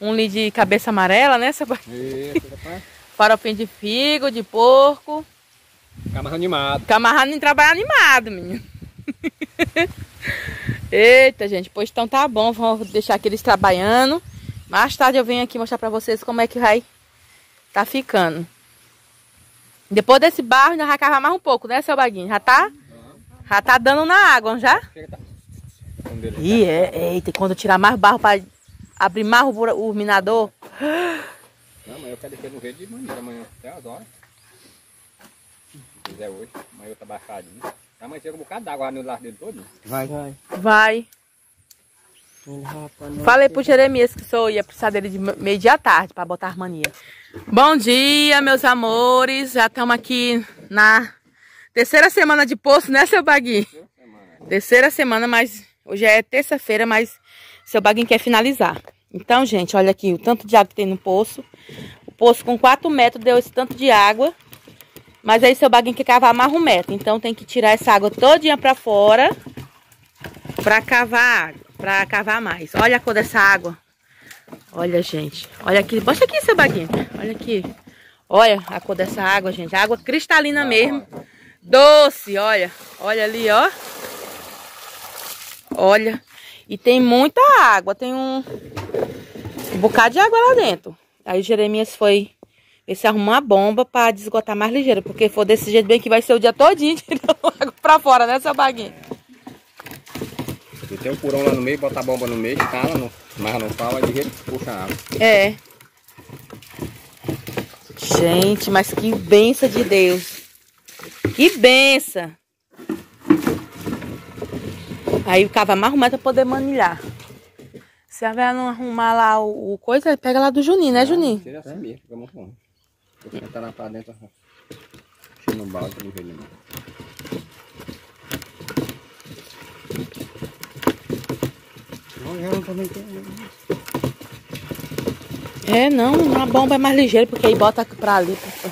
Um li de cabeça amarela, né? Seu... Rapaz. Farofinha de figo, de porco. Mais animado. Fica amarrado em trabalho animado, menino. Eita, gente, pois então tá bom, vamos deixar aqui eles trabalhando. Mais tarde eu venho aqui mostrar pra vocês como é que vai tá ficando. Depois desse barro ainda vai cavar mais um pouco, né, seu baguinho? Já tá? Já tá dando na água, já? Vamos ver. Ih, é, eita, quando eu tirar mais barro pra abrir mais o, o minador. Não, mas eu quero deixar no verde de manhã, amanhã até as horas. Se quiser hoje, amanhã tá baixadinho. Amanhã chega um bocado d'água no lar dele todo. Vai, vai. Vai. Não. Falei pro Jeremias que só ia precisar dele de meio dia à tarde pra botar harmonia. Bom dia, meus amores. Já estamos aqui na terceira semana de poço, né, seu Baguinho? Terceira semana, mas hoje é terça-feira, mas seu Baguinho quer finalizar. Então, gente, olha aqui o tanto de água que tem no poço. O poço com 4 metros deu esse tanto de água. Mas aí seu Baguinho quer cavar mais um metro. Então tem que tirar essa água todinha pra fora pra cavar pra cavar mais. Olha a cor dessa água. Olha, gente. Olha aqui. Mostra aqui, seu baguinho. Olha aqui. Olha a cor dessa água, gente. Água cristalina mesmo. Doce, olha. Olha ali, ó. Olha. E tem muita água. Tem um, um bocado de água lá dentro. Aí o Jeremias foi ver se arrumar uma bomba pra desgotar mais ligeiro. Porque for desse jeito bem que vai ser o dia todinho tirando água pra fora, né, seu baguinho? E tem um furão lá no meio, bota a bomba no meio, cala, no, mas não fala, de jeito que puxa a água. É. Gente, mas que benção de Deus. Que benção. Aí o cava mais arrumado pra poder manilhar. Se a velha não arrumar lá o, o coisa, pega lá do Juninho, né, Juninho? Tira assim mesmo, fica muito bom. Vou sentar lá pra dentro, encher no balde Não, eu não. É, não, uma bomba é mais ligeira, porque aí bota pra ali. pra-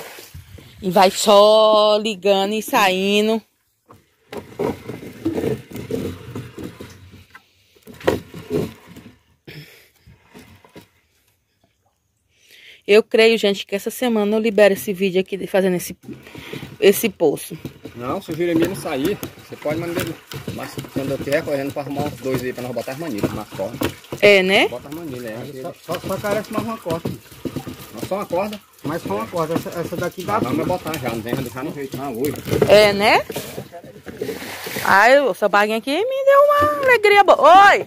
E vai só ligando e saindo. Eu creio, gente, que essa semana eu libero esse vídeo aqui de fazendo esse, esse poço. Não, se o Jeremias não sair, você pode mandar ele. Mas quando eu estiver correndo pra arrumar uns dois aí pra nós botar as manilhas nas cordas. É, né? Bota as manilhas, é. Só, só, só carece mais uma corda. Não só uma corda. Mas só uma corda. Essa, essa daqui dá. Vamos botar já, não tem que deixar no jeito não, hoje. É, né? Ai, o seu baguinho aqui me deu uma alegria boa. Oi!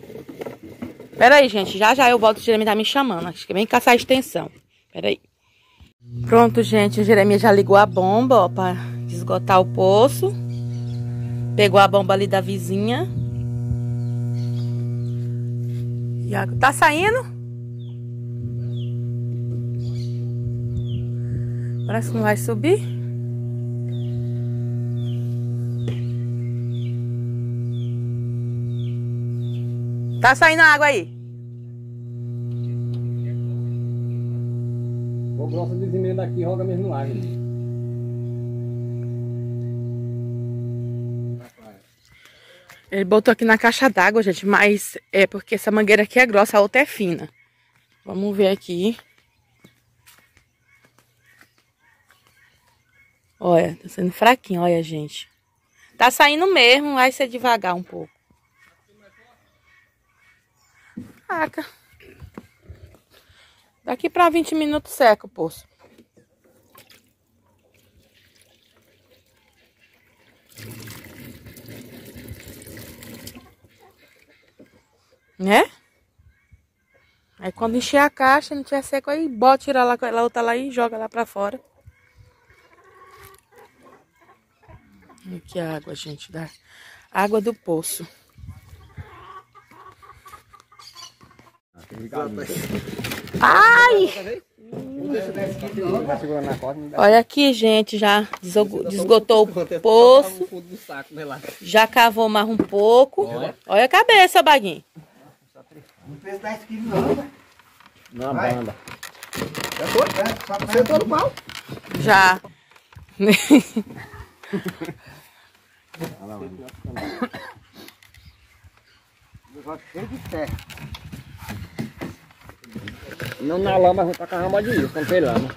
Pera aí, gente. Já já eu volto. O Jeremias tá me chamando. Acho que vem caçar a extensão. Pera aí. Pronto, gente. O Jeremias já ligou a bomba, ó, pra esgotar o poço. Pegou a bomba ali da vizinha. E a- Tá saindo? Parece que não vai subir. Tá saindo água aí. Vou grossa desemenda aqui e roga mesmo gente. Ele botou aqui na caixa d'água, gente, mas é porque essa mangueira aqui é grossa, a outra é fina. Vamos ver aqui. Olha, tá sendo fraquinho, olha, gente. Tá saindo mesmo, vai ser devagar um pouco. Saca. Daqui pra 20 minutos seca o poço. Né? Aí quando encher a caixa, não tiver seco, aí bota, tira lá, ela outra lá e joga lá pra fora. Olha que água, gente, da água do poço. Ai! Olha aqui, gente, já desgotou o poço. né. Já cavou mais um pouco. Olha a cabeça, Baguinho. Não fez 10 quilos não, né? Na Vai. banda. Sentou no pau? Já. Olha lá, mano. Negócio cheio de terra. Não na lama, vamos tacar rama de isso, quando tem lama.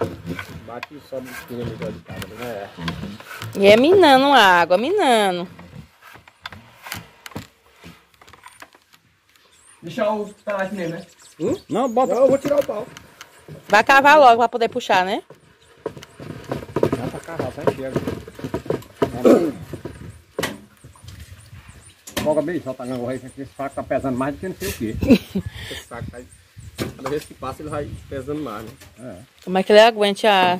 Bate e sobe os ali de cada, né? E é minando a água, minando. Deixa o pelate nele, né? Não, bota. Não, eu vou tirar o pau. Vai cavar logo pra poder puxar, né? Dá pra carrar, só enxerga. Folga bem, só tá ganhando isso aqui. Esse faco tá pesando mais do que não sei o quê. Esse saco tá... Cada vez que passa ele vai pesando mais, né? É. Como é que ele aguente a.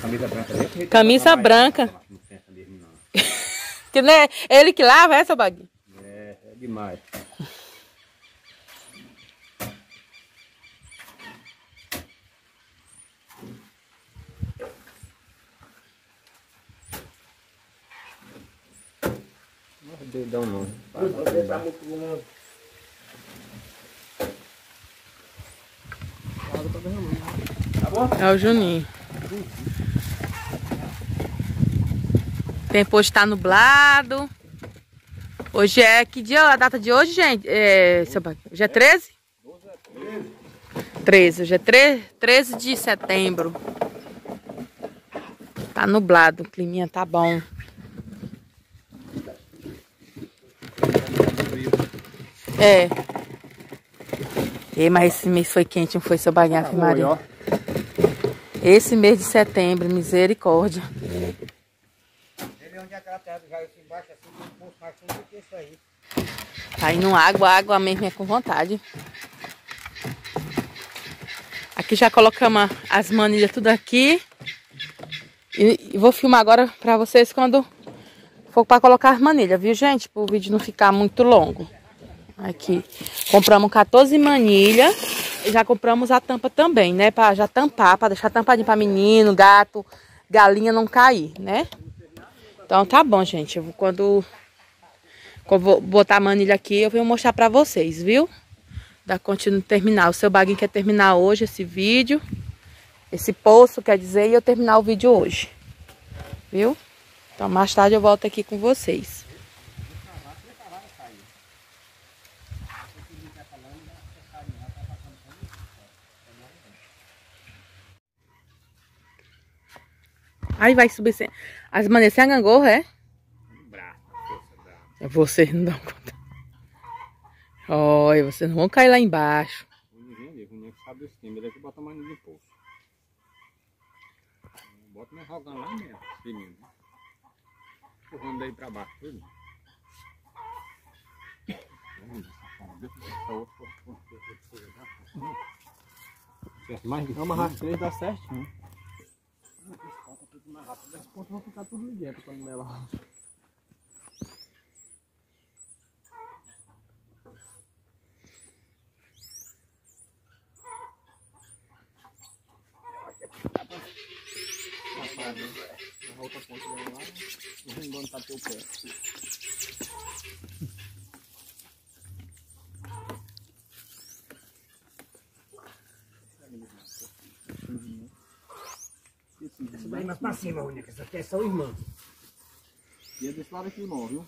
Camisa branca desse. Camisa branca. Não pensa mesmo, não. Que não é ele que lava essa Baguinho? É, é demais. Dedão não. É o Juninho. Tempo hoje tá nublado. Hoje é que dia a data de hoje, gente? É, seu hoje é 13? 13, hoje é 13, 13 de setembro. Tá nublado, o climinha tá bom. É. E, mas esse mês foi quente, não foi seu baguinho, Ave Maria? ó. Esse mês de setembro, misericórdia. Ele é onde é já aqui embaixo, assim, tem um poço mais fundo do que isso aí. Tá indo água, água mesmo é com vontade. Aqui já colocamos as manilhas tudo aqui. E, e vou filmar agora pra vocês quando for pra colocar as manilhas, viu, gente? Para o vídeo não ficar muito longo. Aqui. Compramos 14 manilhas. E já compramos a tampa também, né? Pra já tampar, pra deixar tampadinho pra menino, gato, galinha não cair, né? Então tá bom, gente. Eu vou, quando quando vou botar a manilha aqui, eu vou mostrar pra vocês, viu? Da continuo terminar. O seu baguinho quer terminar hoje esse vídeo. Esse poço, quer dizer, e eu terminar o vídeo hoje. Viu? Então mais tarde eu volto aqui com vocês. Aí vai subir sem... as maneiras sem a gangorra, é? É Vocês não dão conta. Olha, vocês não vão cair lá embaixo. Ninguém sabe o esquema. Ele é que bota mais no poço. Bota mais rogando lá mesmo, fininho. né? Empurrando daí pra baixo, tudo. Mais de Vamos as três, dá certinho. Esse ponto vai ficar tudo dentro quando melar. A outra ponta dela lá, o rimbão tá teu pé. Isso daí mais pra cima, única. Isso aqui é só irmã. E é desse lado aqui não, viu?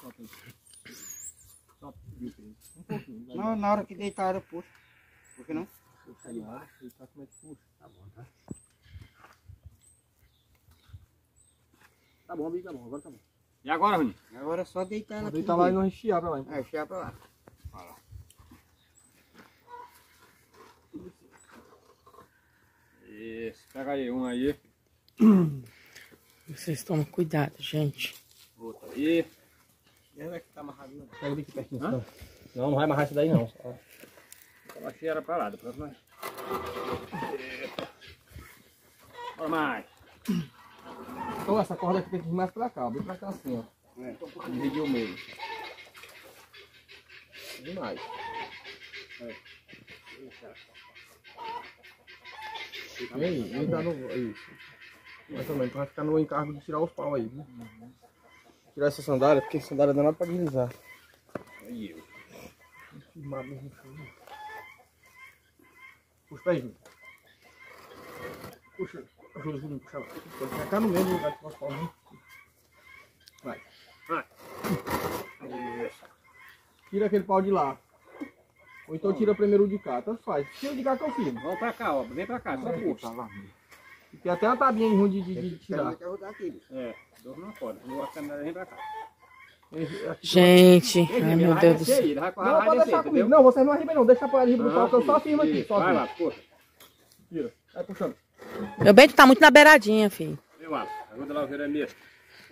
Solta aí. Solta, viu, Pedro? Um pouquinho. vai. Não, na hora que deitaram o poço. Por que não? Puxa aí, olha. E tá como é que puxa. Tá bom, tá? Tá bom, amigo, tá bom. Agora tá bom. E agora, Rony? Agora é só deitar ela aqui. Deita lá e não rechear pra lá. É, cheia pra lá. Isso. Pega aí um aí. Vocês tomam cuidado, gente. Outro aí. Ela que tá amarrado. não. Pega daqui pertinho. Não, não vai amarrar isso daí não. Só. Eu achei era pra lá, depois nós. Eita. Bora mais. Então essa corda aqui tem que ir mais pra cá, ó, bem pra cá assim, ó. É. Dividir o meio. Demais. E aí, dá no. Isso. Ou menos, vai ficar no encargo de tirar os pau aí, viu? Tirar essa sandália, porque sandália dá nada pra deslizar. Aí eu. No chão. Puxa aí, Júlio. Puxa, ajuda, Júlio, puxa lá. Pode ficar no mesmo lugar que nós pau? Vai. Vai. Isso. Tira aquele pau de lá. Ou então tira primeiro o de cá, tanto faz. Tira o de cá que eu firmo. Vamos pra cá, ó. Vem pra cá, só puxa. E Tem até uma tabinha ruim de, de, de tirar. Aqui. É, dois não pode. Não gosta de vem pra cá. Gente, ai meu Deus do céu. Ele vai correr, vai descer, entendeu? Não, você não arriba não. Deixa pra arriba do pau que eu só firmo aqui. Só Vai lá, puxa. Tira. Vai puxando. Meu bem, tu tá muito na beiradinha, filho. Vem lá. Ajuda lá o Jeremias.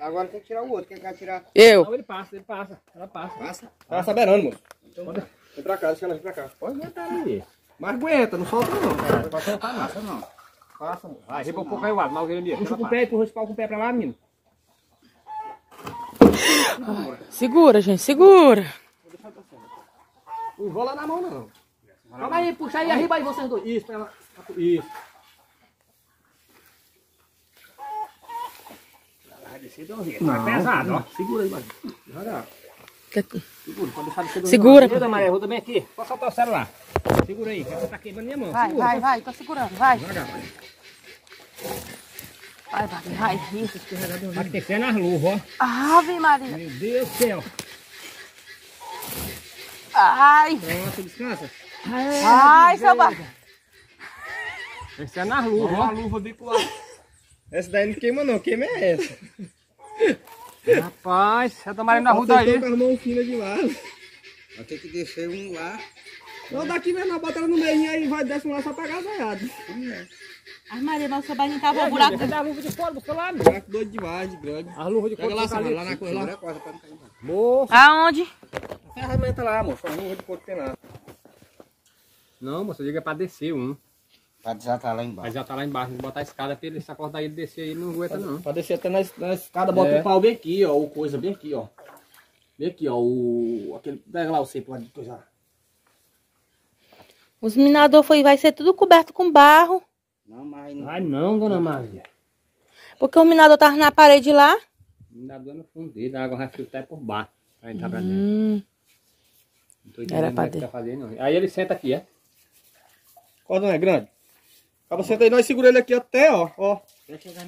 Agora tem que tirar o outro. Quem quer tirar? Eu. Não, ele passa, ele passa. Ela passa. Passa. Ela tá beirando, moço. Pode- Vem pra cá, deixa ela vir pra cá. Pode aguentar aí. Mas aguenta, não solta não. Cara. Não vai soltar não. Passa não. Passa, moço. Vai, riba um pouco aí o lado, mas o Jeremias. Puxa com o pé e puxa esse pau com o pé pra lá, menino. Segura, gente, segura. Não enrola na mão, não. Calma aí, puxa aí, arriba aí vocês dois. Isso, pra ela. Isso. Vai descer de um jeito. Não, pesado, ó. Segura aí, Maria. Devagar. Segura, pode deixar descer de um Segura. Ajuda, Maria, ajuda bem aqui. Pode soltar o celular. Segura aí, que você tá queimando minha mão. Vai, Segura. vai, vai, tô segurando, vai. Devagar. Vai, vai, vai. Isso. Vai ter que ser nas luvas, ó. Ave Maria. Meu Deus do céu. Ai, Pronto, descansa. ai, seu bar. Tem que ser nas luvas, ó. luva bicular. Essa daí não queima não. Queima é essa. Rapaz, essa da Maria na ruda aí. com as mãos finas de lado. Vai ter que descer um lá. Não, daqui mesmo, bota ela no meio aí, vai desce um lá só pra agasalhado. Ai, Maria, mas o barrinho tava um buraco. Cadê a luva de fora, busca lá, meu? Buraco doido demais, de grande. As luvas de couro lá. Samara, lá na coisa lá. Corta pra não cair embaixo. Moço, Aonde? a ferramenta lá, moço. As luvas de couro que tem lá. Não, moço, diga pra descer um. Pra desatar lá embaixo. Mas já tá lá embaixo, botar a escada pra ele se acordar ele descer aí, ele não aguenta não. Pra descer até na, na escada, bota É. o pau bem aqui, ó. O coisa bem aqui, ó. Bem aqui, ó. O. Aquele. Pega lá o cepo lá de coisa. Os minador foi, vai ser tudo coberto com barro. Não, mas Ai não, dona Maria. Porque o minador tava na parede lá. Não dá dor no fundo dele, a água vai filtrar por baixo. Pra entrar pra dentro. Hum, Não tô entendendo Era pra é que dentro. tá fazendo. não. Aí ele senta aqui, é? Corda não é grande? Acaba senta aí, nós segura ele aqui até, ó. ó.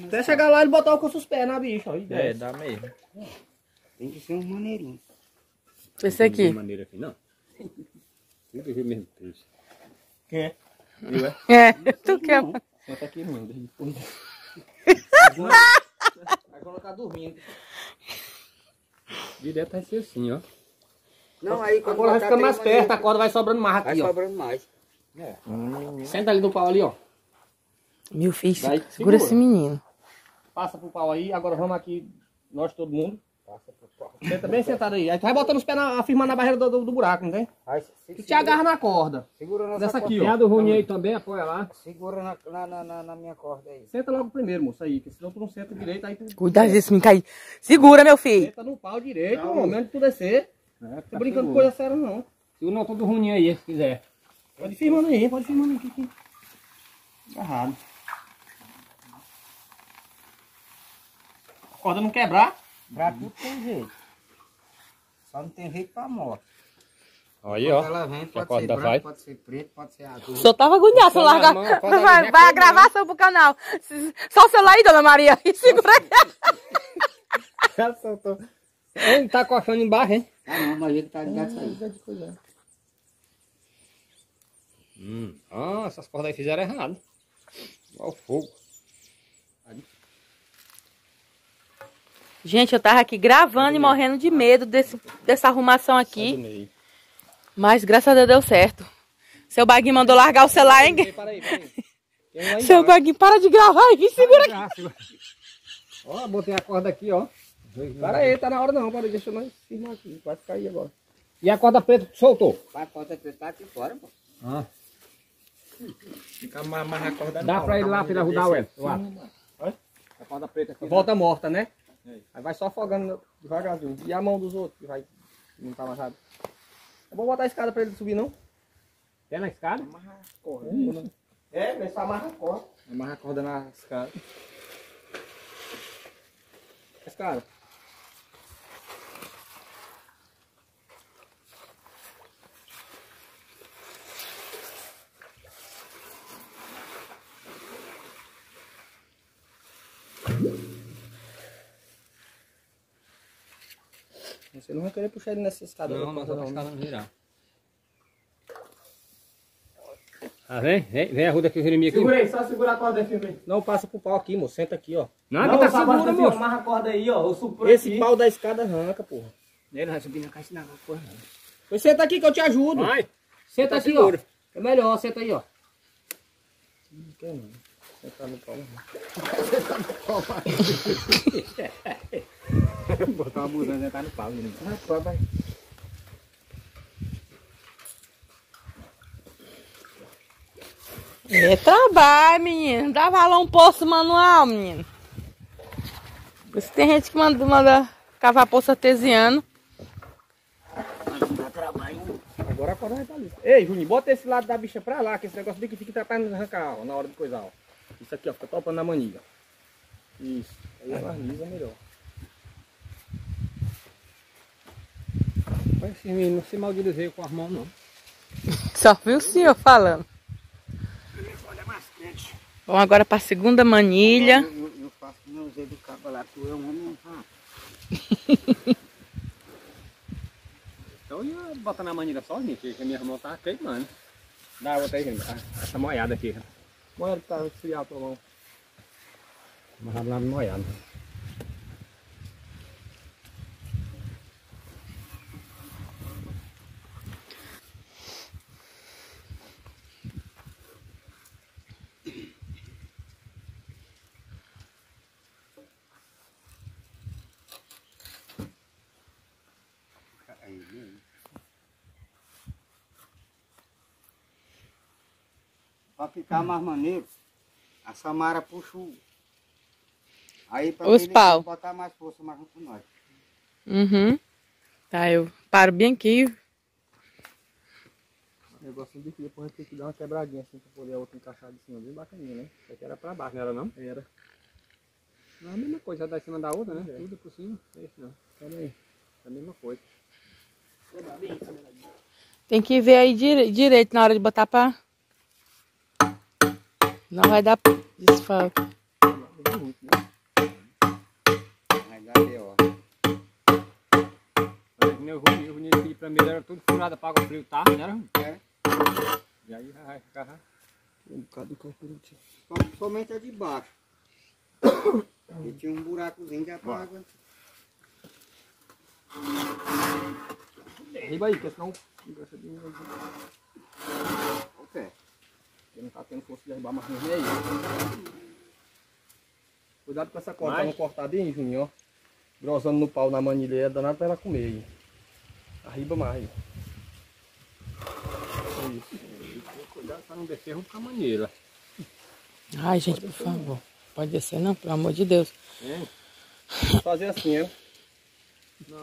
Até chegar lá e botar o com os pés na bicha, ó. É, dá mesmo. Tem que ser um maneirinho. esse aqui. De maneira aqui, não. Tudo o mesmo peso. Quem é? Viu, é? É, tu quer. Senta aqui, mano. Depois. Vai colocar dormindo. Direto vai ser assim, ó. Não, aí quando Agora vai ficando mais perto, a corda vai sobrando mais Vai aqui, ó. sobrando mais. Senta ali no pau ali, ó. Meu filho, Daí, segura segura. esse menino. Passa pro pau aí, agora vamos aqui, nós todo mundo. Senta bem sentado aí. Aí tu vai botando os pés na, afirmando na barreira do, do, do buraco, não tem? Aí, se, Tu te agarra na corda. Segura nessa Dessa aqui, corda. ó. Rony aí também, apoia lá. Segura na, na, na, na- na minha corda aí. Senta logo primeiro, moço, aí, que senão tu não senta direito, aí tu Cuidado desse menino cair. Segura, meu filho. senta no pau direito, homem, onde tu descer. Não tô brincando com coisa séria, não. Segura não, todo Rony aí, se quiser. Pode ir firmando aí, pode ir firmando aqui. aqui. Agarrado. A corda não quebrar. Pra tudo tem jeito. Só não tem jeito pra morte. Aí, Ela vem, pode corda ser branco, vai. pode ser preto, pode ser azul. Só tava agoniado, se eu largar. mão, Vai, vai a gravação pro canal. Só o celular aí, dona Maria. E segura aí. Já soltou. Ele tá coçando embaixo, hein? Ah não, mas ele tá ligado isso aí. Hum. Ah, essas cordas aí fizeram errado. Olha o fogo. Gente, eu tava aqui gravando e morrendo de medo desse, dessa arrumação aqui. Mas graças a Deus deu certo. Seu Baguinho mandou largar o celular, hein? Aí, aí. Um lá Seu. Baguinho, para de gravar e vem segura aqui. Segura. Ó, botei a corda aqui, ó. Para aí, tá na hora não, para aí, deixa nós firmar aqui, vai cair agora. E a corda preta soltou? Vai a porta preta aqui fora, pô. Ah. Fica amarrar a corda Dá pra ir tá lá desse ajudar o. Ed. A corda preta aqui. Volta morta, né? É. Aí vai só afogando devagarzinho. E a mão dos outros que vai não tá amarrado. É bom botar a escada pra ele subir, não? Quer na escada? Amarrar a corda. É, mas só amarra a corda. Amarra a corda na escada. Escada. Você não vai querer puxar ele nessa escada. Não, não vou não. deixar não virar. Ah, vem, vem, vem a ruda aqui, o Jeremias aqui. Segura aí, só segura a corda aí, firme aí. Não, passa pro pau aqui, moço. Senta aqui, ó. Não, Não, tá só segura, assim, moço. Amarra a corda aí, ó. Eu supro Esse aqui. pau da escada arranca, porra. Ele vai subir na caixa não, porra. Pois senta aqui que eu te ajudo. Vai. Senta Tá aqui, seguro. ó. É melhor, senta aí, ó. Não quer não. Sentar no pau. Botar uma blusa e sentar no pau. né? Rapaz, vai. É trabalho, menino. Dá valor um poço manual, menino. Por isso tem gente que manda, manda cavar poço artesiano. Agora a corda vai estar ali. Ei, Juninho, bota esse lado da bicha pra lá, que esse negócio aqui fica atrapalhando arrancar, ó, na hora de coisar, ó. Isso aqui, ó, fica topando na manilha. Isso. Aí a marmisa melhor. Vai, esse menino não se maldizer com as mãos, não. Só viu o senhor falando. Vamos agora para a segunda manilha. Eu, eu, eu faço que não usei do cabo lá, tu é um homem. Então ia botar na manilha sozinho, que a minha mão tá queimando. Dá outra aí, gente. Ah, Essa moiada aqui. Moeda que tá esfriar a tua mão. Amarrado lá no moiado. Pra ficar mais maneiro, a Samara puxa o... Aí pra Os ele pau. botar mais força mais com nós. Uhum. Tá, eu paro bem aqui. O negócio de que depois a gente tem que dar uma quebradinha assim pra poder a outra encaixar de cima, bem bacaninha, né? Isso aqui era pra baixo, não era não? Era. Não é a mesma coisa, da cima da outra, né? Tudo por cima. Esse não. Calma aí. É a mesma coisa. Tem que ver aí dire- direito na hora de botar pra... Não vai dar desfalque. Vai dar B.O. O o Juninho aqui primeiro era tudo furado pra água frio, tá? Não era? É. E aí vai ficar... Um bocado de. Som- Somente a de baixo. E tinha um buracozinho que é pra água. Derriba aí, que senão engancha de novo. O pé. Porque não tá tendo força de derrubar mais ninguém aí. Cuidado com essa corda, tá Mas- no cortadinho, Juninho, ó. Grosando no pau na manilha, é danado pra ela comer aí. Arriba mais. Isso. Cuidado pra não descer com a manilha. Ai, gente, por favor. Pode descer não, pelo amor de Deus. Fazer assim, é.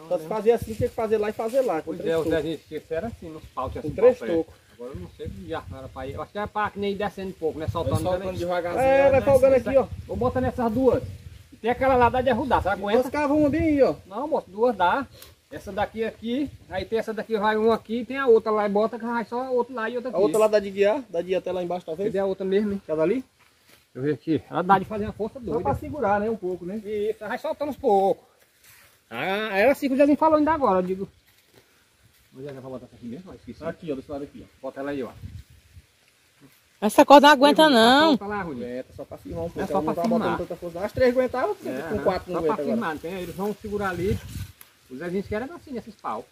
Só se fazer assim, tem que fazer lá e fazer lá. Com Pois três é, os desenhos era assim, nos pau, tinha assim, três tocos. Agora eu não sei que já era pra ir. Eu acho que era pra que nem ir descendo um pouco, né? Vai Soltando. soltando também. devagarzinho. É, vai né? folgando aqui, ó. Vou botar nessas duas. E tem aquela lá dá de arrudar, sabe? Aguenta? cava uma bem aí, ó. Não, moço, duas dá. Essa daqui aqui, aí tem essa daqui, vai uma aqui, tem a outra lá e bota que vai só outro lá e outra aqui. A outra lá dá de guiar, dá de ir até lá embaixo, talvez. Cadê a outra mesmo, hein? Cada ali? Deixa eu ver aqui. Ela dá de fazer uma força Só doida. pra segurar, né? Um pouco, né? Isso, vai soltando uns poucos. Ah, era assim que o Jezinho falou ainda agora, eu digo. Onde é que é pra botar essa aqui mesmo? Ah, Esqueci. Aqui, ó, desse lado aqui, ó. Bota ela aí, ó. Essa corda não aguenta, não. Tá lá, Rui. Aguenta, só pra firmar um pouco. É só ela não pra tá firmar. As três aguentavam, É, com quatro não só pra aguenta firmar, tem? Eles vão segurar ali. Os Zezinhos querem assim, nesses pau.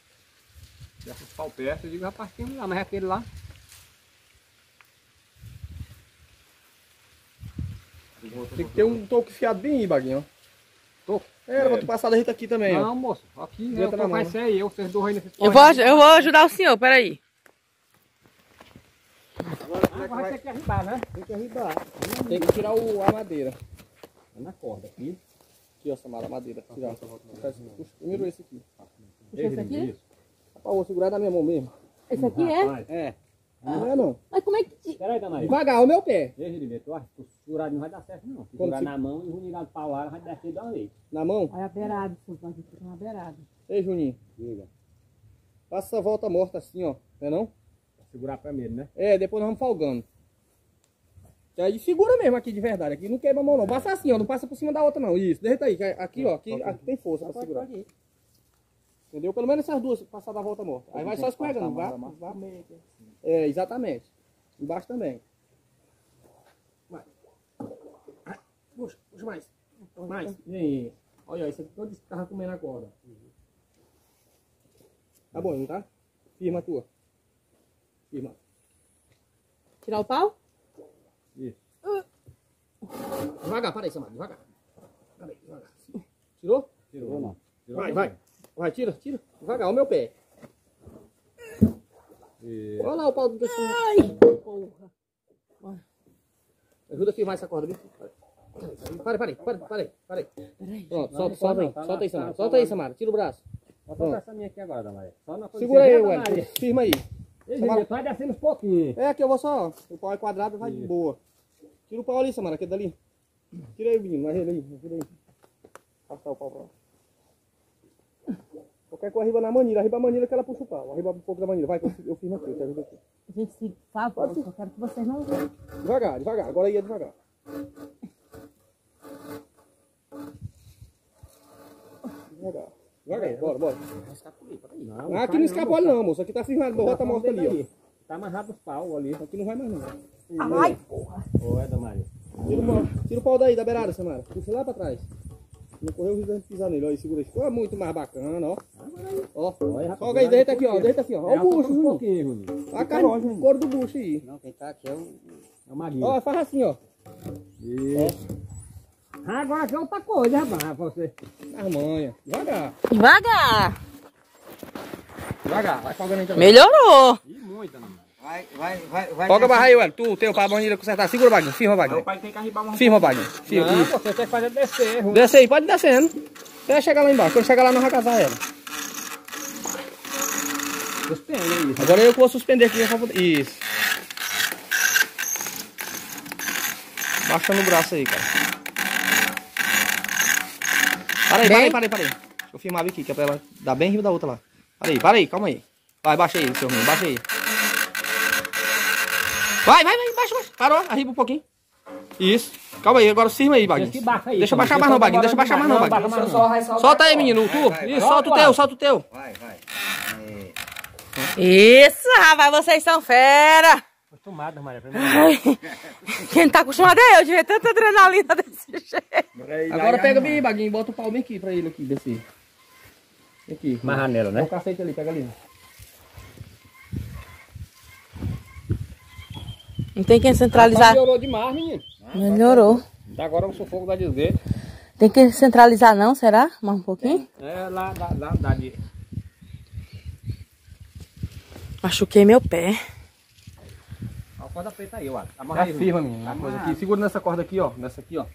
Esses pau perto, eu digo, rapaz, tem lá, mas é aquele lá. Tem que ter um toque fiado bem aí, Baguinho. É, era pra tu passar da gente aqui também, ó. Não, moço, aqui Aguenta eu tô mão, mais né? aí, eu, vocês dois aí nesses pau. Eu vou, eu vou ajudar o senhor, peraí. Ah, vai ter que arribar, né? Tem que arribar. Tem que tirar o, a madeira. É na corda aqui. Aqui, ó, Samara, a madeira. Tirar. Puxa, Primeiro esse aqui. Puxa esse aqui? Isso. Rapaz, vou segurar na minha mão mesmo. Esse aqui é? É. Não é não. Mas como é que... Peraí, Damaria. Devagar, o meu pé. Ei, Gilberto, que segurar não vai dar certo, não. Se segurar se- na mão e o do pau lá vai descer de uma vez. Na mão. Olha a beirada, senhor. Pode ficar na beirada. Ei, Juninho. Diga. Passa essa volta morta assim, ó. Não é não? Pra segurar primeiro, né? É, depois nós vamos folgando. E aí segura mesmo aqui de verdade. Aqui não queima a mão não. Passa assim, ó. Não passa por cima da outra não. Isso, deita aí. que Aqui, ó. Aqui, aqui tem força pra segurar. Entendeu? Pelo menos essas duas, passar da volta morta. Aí vai só escorregando. Vai, vai. É, exatamente. Embaixo também. Vai. Ai, Puxa, puxa mais. Mais. Aí. Olha, isso aqui todo tava comendo a corda. Tá bom, não tá? Firma a tua. Firma. Tirar o pau? Devagar, para aí, Samara, devagar. Para aí, devagar. Tirou? Tirou não. Vai, vai. Vai, tira, tira. Devagar, o meu pé. Olha lá o pau do teu Ai, porra. Ajuda a firmar essa corda, viu? Para, para aí, para, para aí, para aí. Peraí. Pronto, solta, solta aí, solta aí, Samara. Solta aí. Samara, tira o braço. Essa minha aqui agora, na Segura aí. Wellington. Firma aí. Ei, Gilberto, vai descendo uns pouquinhos. É, aqui eu vou só. O pau é quadrado, vai de boa. Tira o pau ali, Samara, aquele dali. Tira aí, menino, mais ele aí. Tira aí. Passar o pau pra lá. Qualquer coisa arriba na manilha, arriba a manilha que ela puxa o pau. Arriba um pouco da manilha. Vai, que eu, eu firmo aqui, eu te ajudo aqui. Gente, se favor, eu quero que vocês não vejam. Devagar, devagar. Agora ia devagar. Devagar. Devagar, bora, bora. Não, Ah, aqui não escapole não, moço. Aqui tá firmado, bota morta ali, Tá amarrado os pau ali. ó. Aqui não vai mais não. Ai, porra. Ô, é, o pau, tira o pau daí, da beirada, Samara. Puxa lá pra trás. Não correu o risco de pisar nele, ó. E segura aí. Ficou muito mais bacana, ó. Ó, folga aí, deita aqui, ó. Deita aqui, ó. Ó o bucho, um Juninho. A carne, couro do bucho aí. Não, quem tá aqui é o. É o Maguinho. Ó, faz assim, ó. Agora aqui é outra coisa, rapaz, você. Armanha. Devagar. Devagar. Devagar. Vai folgando aí também. Melhorou. Ih, muito, Damaria. Vai, vai, vai. Folga a barra aí, Wellington. Tu tem o pau, a manilha consertar. Segura o baguinho. Firma o baguinho. pai tem que arribar uma Firma o baguinho. Firma. Não, Isso. você tem que fazer descer. Desce aí, pode ir descendo. Até chegar lá embaixo. Quando chegar lá, nós vamos casar ela. Suspende aí. Agora eu que vou suspender aqui. pra poder- Isso. Baixando o braço aí, cara. Para aí, para aí, para aí, para aí. Deixa eu filmar aqui, que é pra ela dar bem em cima da outra lá. Para aí, para aí, calma aí. Vai, baixa aí, seu irmão, baixa aí. Vai, vai, vai, baixa, baixa. Parou, arriba um pouquinho. Isso. Calma aí, agora firma aí, Baguinho. Deixa baixa aí, Deixa baixar mais não, Baguinho. Deixa eu baixar mais não, Baguinho. Solta aí, menino, tu. Isso, solta o teu, solta o teu. Vai, vai. Isso, rapaz, vocês são fera. Acostumado, Maria. Quem não tá acostumado é eu, de ver tanta adrenalina desse jeito. Agora pega bem, Baguinho, bota o pau bem aqui pra ele aqui, descer. Aqui. Amarrar nela, Dá né? um cacete ali, pega ali. Não tem quem centralizar. Melhorou demais, menino. Melhorou. Dá agora um sufoco da desgueira. Tem que centralizar não, será? Mais um pouquinho? É, lá, lá, lá, dá de... Machuquei meu pé. A corda preta aí, ó. Amarra Já aí, firma, menino. A coisa aqui. Segura nessa corda aqui, ó. Nessa aqui, ó.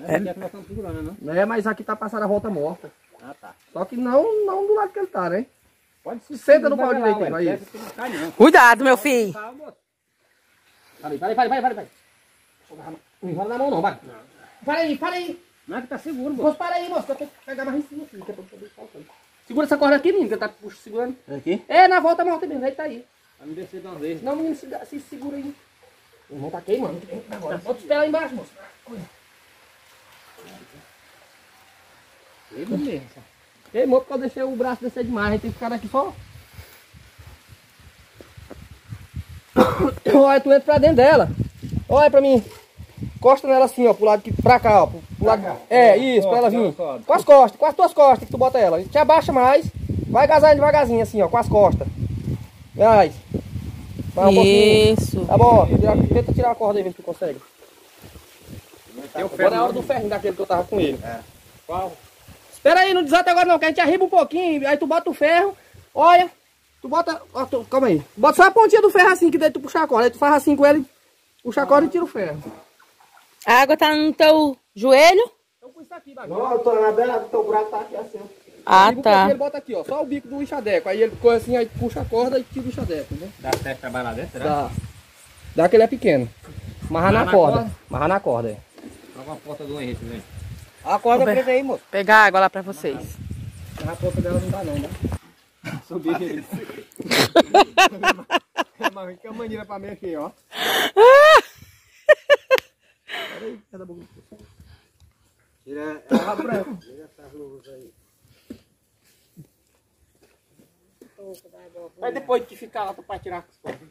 É. Aqui é que nós estamos segurando, não? Não é, mas aqui tá passando a volta morta. Ah, tá. Só que não, não do lado que ele tá, né? Pode se Senta no pau direito aí, vai Vai isso. Cuidado, meu filho. Tá. Peraí, peraí, peraí, peraí, peraí. Não enrola na mão não, vai. Para aí, para aí. Não é que tá seguro, moço. Moço, para aí, moço. Eu tenho que pegar mais em cima é saltar. Segura essa corda aqui, menino, que tá puxa, segurando. Aqui? É, na volta morta mesmo, aí tá aí. Vai me descer de uma vez. Não, menino, se, se segura aí. O irmão tá queimando. Agora, bota os pés lá embaixo, moço. Queima mesmo. Queimou porque eu deixei o braço descer demais. A gente tem que ficar aqui só. olha, tu entra pra dentro dela. Olha pra mim. Encosta nela assim, ó, pro lado que, pra cá, ó. Pro, pro lado, é, isso, pra ela vir. Com as costas, com as tuas costas que tu bota ela. Te abaixa mais. Vai gazar devagarzinho assim, ó, com as costas. Mais. Vai um pouquinho. Isso. Tá bom, tira- tenta tirar a corda aí, vê se tu consegue. Agora é a hora do ferro daquele que eu tava com ele. Qual? Espera aí, não desata agora não, que a gente arriba um pouquinho, aí tu bota o ferro, olha, tu bota, ó, tu- calma aí, bota só a pontinha do ferro assim, que daí tu puxa a corda, aí tu faz assim com ele, puxa a corda e tira o ferro. A água tá no teu joelho? Então com isso aqui, bagulho. Não, eu tô na beira, teu buraco tá aqui assim. Ah, um tá. ele bota aqui, ó, só o bico do enxadeco, aí ele corre assim, aí puxa a corda e tira o enxadeco, né? Dá certo trabalhar lá dentro, né? Dá. Dá que ele é pequeno. Marra na na corda. corda? Marra na corda, é. Joga a porta do Henrique, né? A corda Ô, preta aí, moço. Pegar água lá pra vocês. Na ponta dela não dá não, né? Subir ele. Mas que a maneira pra mexer, ó. Tira Tá branco. essas luvas aí. Aí depois que ficar lá, tu vai tirar as cordas.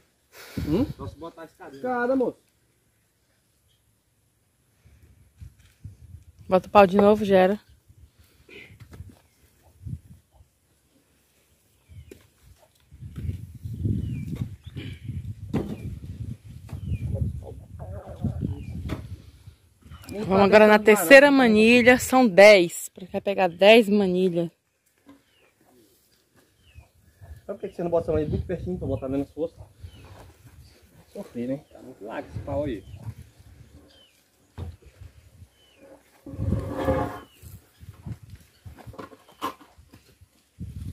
Hum? Se botar a escadinha. Cada, moço. Bota o pau de novo, gera. Vamos agora na terceira manilha. São 10. Pra cá pegar 10 manilhas. Sabe por que você não bota mais muito pertinho pra botar menos força? Sofri, né? Tá muito largo esse pau aí.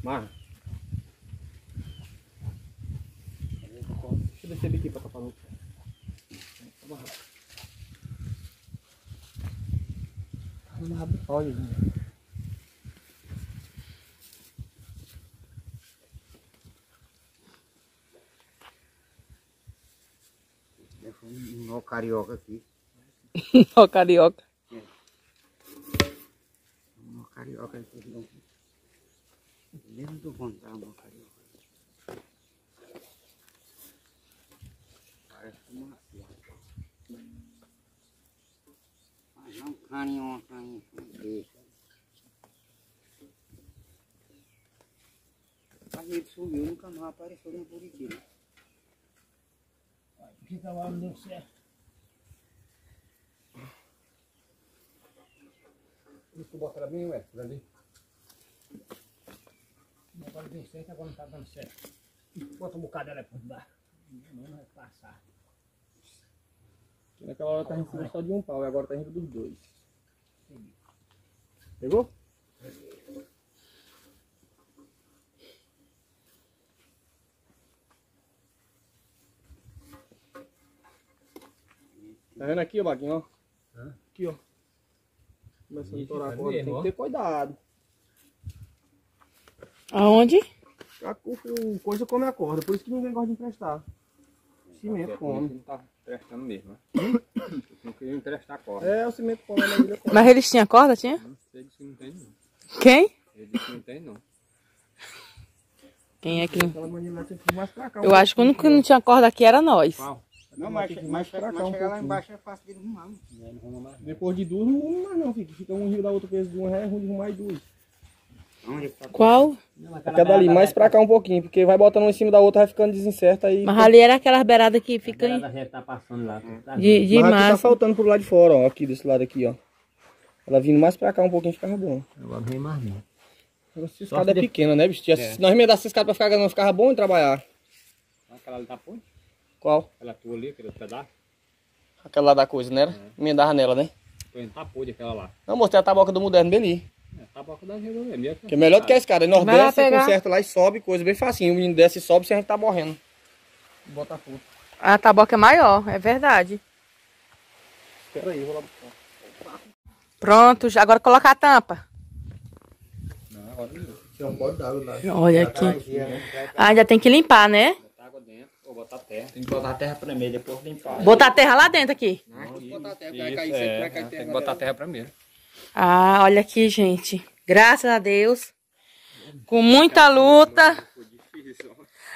Marra. Deixa eu descer ele aqui pra tapar no chão. Olha, gente. Deixa um nó carioca aqui. Ó, carioca. Carioca aqui. não. Mesmo do vontade, um nó carioca. Parece uma macia. Mas não uma caninha. Deixa. Mas ele sumiu, nunca mais apareceu no Buriti. Fica lá, deu certo. Isso tu bota ela bem, ué, por ali. Agora deu certo, agora não tá dando certo. Bota um bocado dela por baixo. Não vai passar. Naquela hora tá cima só de um pau e agora tá cima dos dois. Pegou? Tá vendo aqui, ó, Baguinho, ó? Aqui, ó. Começando a estourar a corda, mesmo, tem que ter cuidado. Aonde? A, o, o coisa come a corda, por isso que ninguém gosta de emprestar. Cimento Não come. tá prestando mesmo, né? Não queria emprestar a corda. É, o cimento come, a madeira come. Mas eles tinham corda, tinha? Não sei disse que não tem, não. Quem? Ele disse que não tem, não. Quem é que... Eu acho que o único que não tinha corda aqui era nós. Qual? Não, mas, mas, mais pra mas cá um chegar lá pouquinho. embaixo é fácil de arrumar. mano. Depois de duas, não arruma mais não, fica. Fica um rio da outra vez de uma, é ruim de arrumar e duas. Qual? Fica dali, mais pra cá um pouquinho, porque vai botando uma em cima da outra, vai ficando desincerta aí. Mas ali era aquelas beiradas que ficam em- A gente tá passando lá. Tá de, de Mas aqui tá massa. faltando pro lado de fora, ó. Aqui desse lado aqui, ó. Ela vindo mais pra cá um pouquinho ficava bom. Agora não vem mais não. Agora, Essa Só escada é de- pequena, né, bicho? Se nós emendasse essa escada pra ficar grande, não ficava bom em trabalhar. Aquela ali tá ponte? Qual? Aquela tua ali, aquele pedaço? Aquela lá da coisa, né? era? Emendava nela, né? Indo tá podre aquela lá. Não, mostrei a taboca do moderno bem ali. É, tá boca da gente mesmo. Que é melhor do que a escada. Nós desce, pegar. conserta lá e sobe, coisa bem facinho. O menino desce e sobe sem a gente tá morrendo. Bota fogo. A taboca é maior, é verdade. Espera aí, eu vou lá buscar. Pronto, já- agora coloca a tampa. Não, agora não. Um pote d'água lá. Olha aqui. Ah, ainda tem que limpar, né? Botar água dentro, ou botar terra. Tem que botar a terra primeiro, depois limpar. Botar a terra lá dentro aqui. Isso, é, tem que botar a terra primeiro. Ah, olha aqui, gente. Graças a Deus. Com muita luta. porque.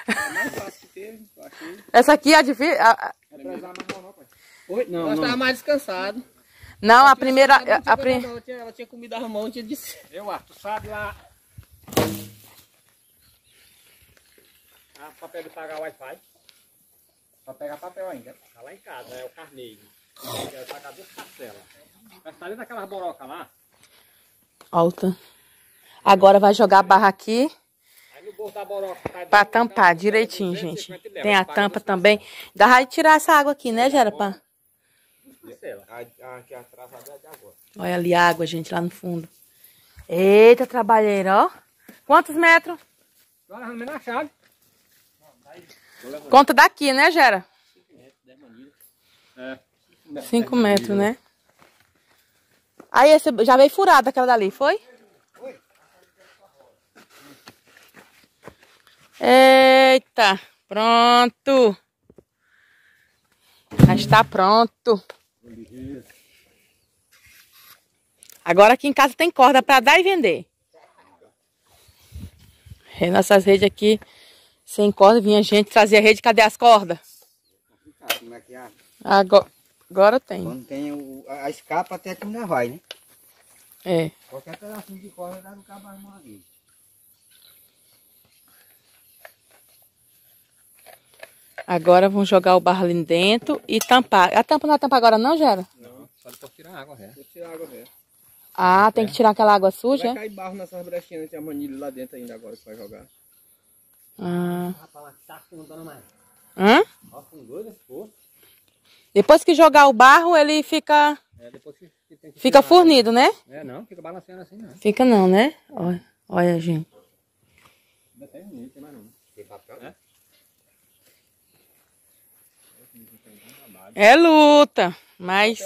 Essa aqui é difícil. Oi? Não, Nós não. tava mais descansado. Não, a primeira. Ela não tinha A, pri- coragem, não, ela tinha- Ela tinha comida à mão, tinha disse. Eu, Arthur, sabe lá. Ah, pra pegar pagar Wi-Fi. Pra pegar papel ainda. Tá lá em casa, é o carneiro. Quero pagar duas parcelas. Mas tá ali naquela boroca lá. Alta. Agora vai jogar a barra aqui Aí no bolso da boroca. Tá pra tampar direitinho, gente. Tem a tampa também. Dá vai tirar essa água aqui, né, Gerapa? É de. Olha ali a água, gente, lá no fundo. Eita, trabalheira, ó. Quantos metros? Agora arrumei na chave. Conta daqui, né, Gera? É. Cinco metros, né? Aí esse já veio furada aquela dali, foi? Eita, pronto. Já está pronto. Agora aqui em casa tem corda para dar e vender. E nossas redes aqui sem corda, vinha gente trazia rede, cadê as cordas? Como é que é? Agora, agora tem. Quando tem o, a escapa até que ainda vai, né? É. Qualquer pedacinho de corda dá no cabo uma vez. Agora vamos jogar o barro ali dentro e tampar. A tampa não é tampa agora não, Gera? Não, só depois tirar a água. Vou tirar a água velho. Ah, tem que tirar aquela água suja? Vai cair barro nessas brechinhas, tem a manilha lá dentro ainda agora que vai jogar. Ah. Mais. Hã? Depois que jogar o barro, ele fica É, depois que, que fica tirar. fornido, né? É, não, fica balanceando assim, não. Fica não, né? Olha, olha gente. Ainda tem um, tem mais um. Tem papel? É? É luta, mas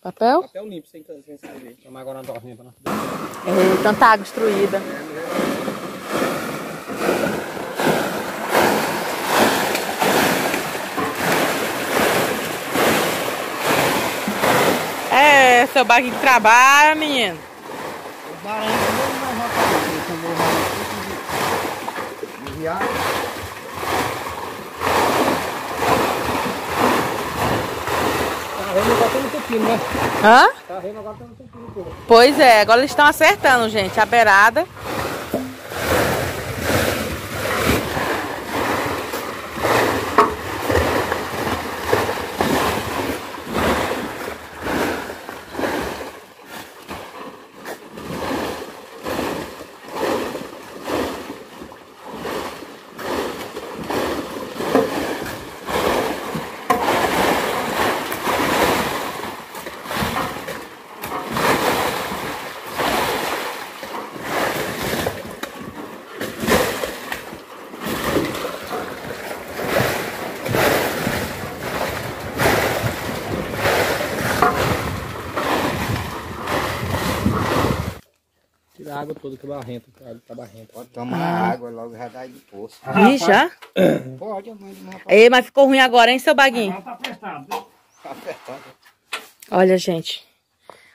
Papel pra papel limpo, sem, sem escrever. Toma agora uma dorzinha pra. É, tanta água destruída. É, seu barquinho que trabalha, menino. O barranco não mais vai é de- de viagem. Tá vendo pepino, né? Hã? Tá vendo agora um pô. Pois é, agora eles estão acertando, gente, a beirada. Água toda que barrenta, tá, tá barrenta. Pode tomar água, logo já dá de poço. Ih, já? Pode, mãe, rapaz. Ei, mas ficou ruim agora, hein, seu baguinho? Tá prestado. Tá apertado. Olha, gente.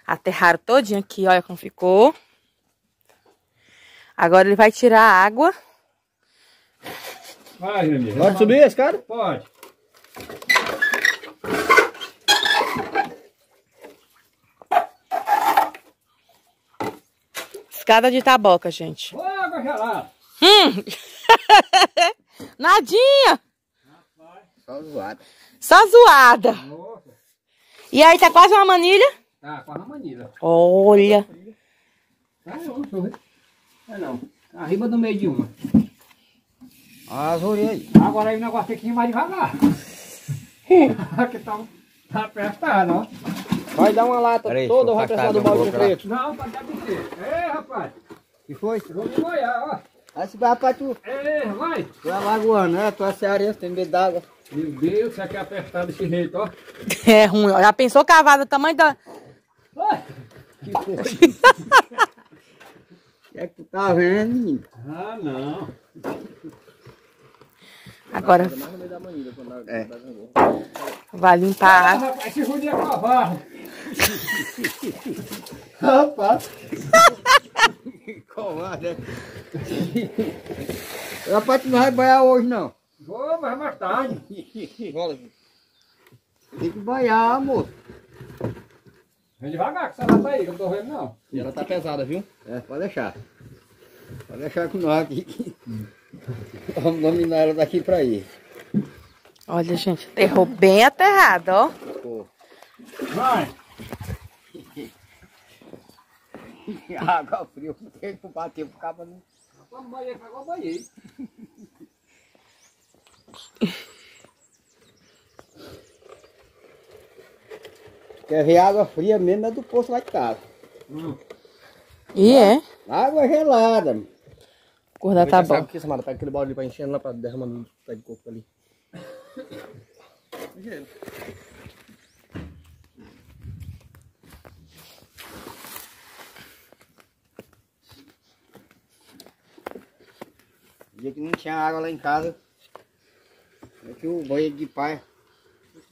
Aterraram todinho aqui, olha como ficou. Agora ele vai tirar a água. Vai, meu amigo. Pode subir esse cara? Pode. Escada de taboca, gente. Ô, água gelada. Hum! Nadinha! Só zoado. Só zoada. Nossa. E aí, tá quase uma manilha? Tá, com a manilha. Olha. Ah, não, deixa eu ver. É não. Arriba do meio de uma. As orelhas. Agora aí o negócio tem que ir mais devagar. Aqui tá, tá apertado, ó. Vai dar uma lata Peraí, toda eu ou vai afastar precisar do balde preto? Não, deve ser. Ei, rapaz. que foi? Vamos molhar, ó. Aí se vai pra tu. Ei, vai. Tu é lagoano, né? Tu é cearense, tem medo d'água. Meu Deus, isso aqui é apertado desse jeito, ó. É ruim, ó. Já pensou cavada do tamanho da. Ai. O que é que tu tá vendo, menino? Ah, não. Agora É. vai limpar Ah, rapaz, esse ruim é covarde. Rapaz. Covarde, né? Rapaz, tu não vai banhar hoje, não. Vou, mas mais tarde. Bola. Tem que banhar, moço. Vem devagar, que essa lata aí, que eu não tô vendo não. E ela tá pesada, viu? É, pode deixar. Pode deixar com nós aqui. Vamos dominar ela daqui pra aí. Olha, gente, aterrou bem aterrado, ó. Pô. Vai. Água fria, tem que bater pro cabo não. Vamos banheiro, pegou o banheiro. Quer ver água fria mesmo é do poço lá de casa. E é. Água gelada. Acordar tá bom. que, Samara? Pega aquele balde ali pra encher lá pra derramando no pé de coco ali. dia que não tinha água lá em casa. É que o banheiro de pai.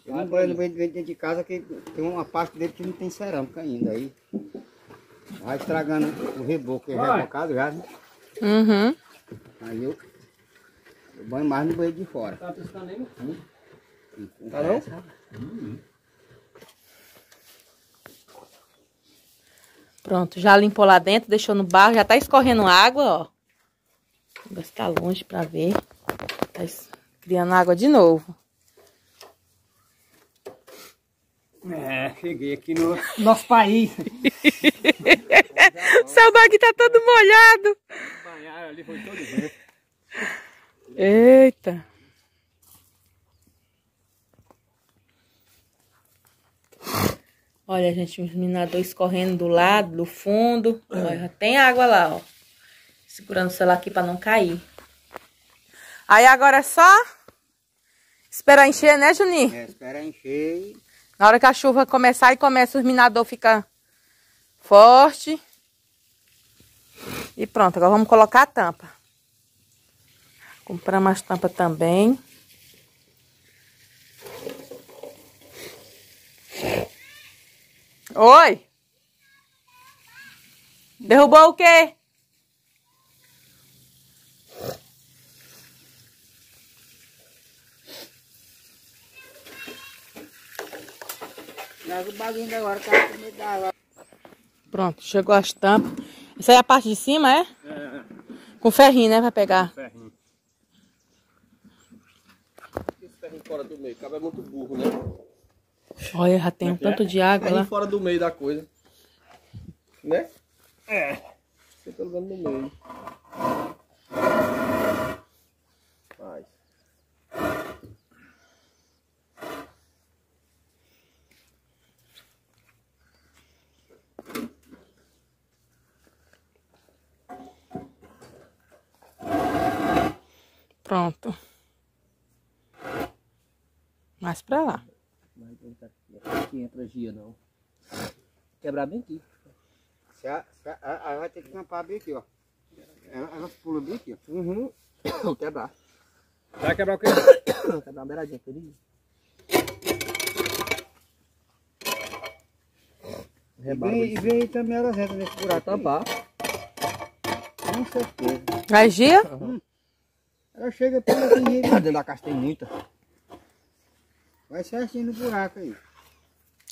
Eu não banho no banheiro dentro de casa que tem uma parte dele que não tem cerâmica ainda. Aí vai estragando o reboco, que é rebocado já, né? Uhum. Aí eu, eu banho mais no banheiro de fora. Tá piscando aí no fundo. Tá não? Pronto, já limpou lá dentro, deixou no barro, já tá escorrendo água, ó. Vou se tá longe pra ver. Tá es- criando água de novo. É, cheguei aqui no nosso país. Seu bagulho tá todo molhado. Ali foi todo. Eita. Olha, gente, os minadores escorrendo do lado, do fundo. Olha, já tem água lá, ó. Segurando o celular aqui pra não cair. Aí agora é só esperar encher, né, Juninho? É, espera encher e Na hora que a chuva começar e começa, os minador fica forte. E pronto, agora vamos colocar a tampa. Compramos as tampas também. Oi! Derrubou o quê? Pronto, chegou as tampas. Essa aí é a parte de cima, é? É, Com ferrinho, né? Pra pegar. ferrinho. Esse ferrinho fora do meio. O cabo é muito burro, né? Olha, já tem um tanto de água Ferrinho lá. fora do meio da coisa. Né? É. Você pelo menos no meio. Faz. Pronto. Mais pra lá. Mas não tá aqui entra gia não. Quebrar bem aqui. Se a, se a, a- ela vai ter que tampar bem aqui, ó. Ela, ela pula bem aqui, ó. Uhum. Quebrar. Vai quebrar o quê? Quebrar uma beiradinha aqui. E vem, e vem também elas entram nesse buraco. tampar. Com certeza. Vai, Gia? Ela chega pela aqui Dentro da caixa tem muita. vai certinho no buraco aí.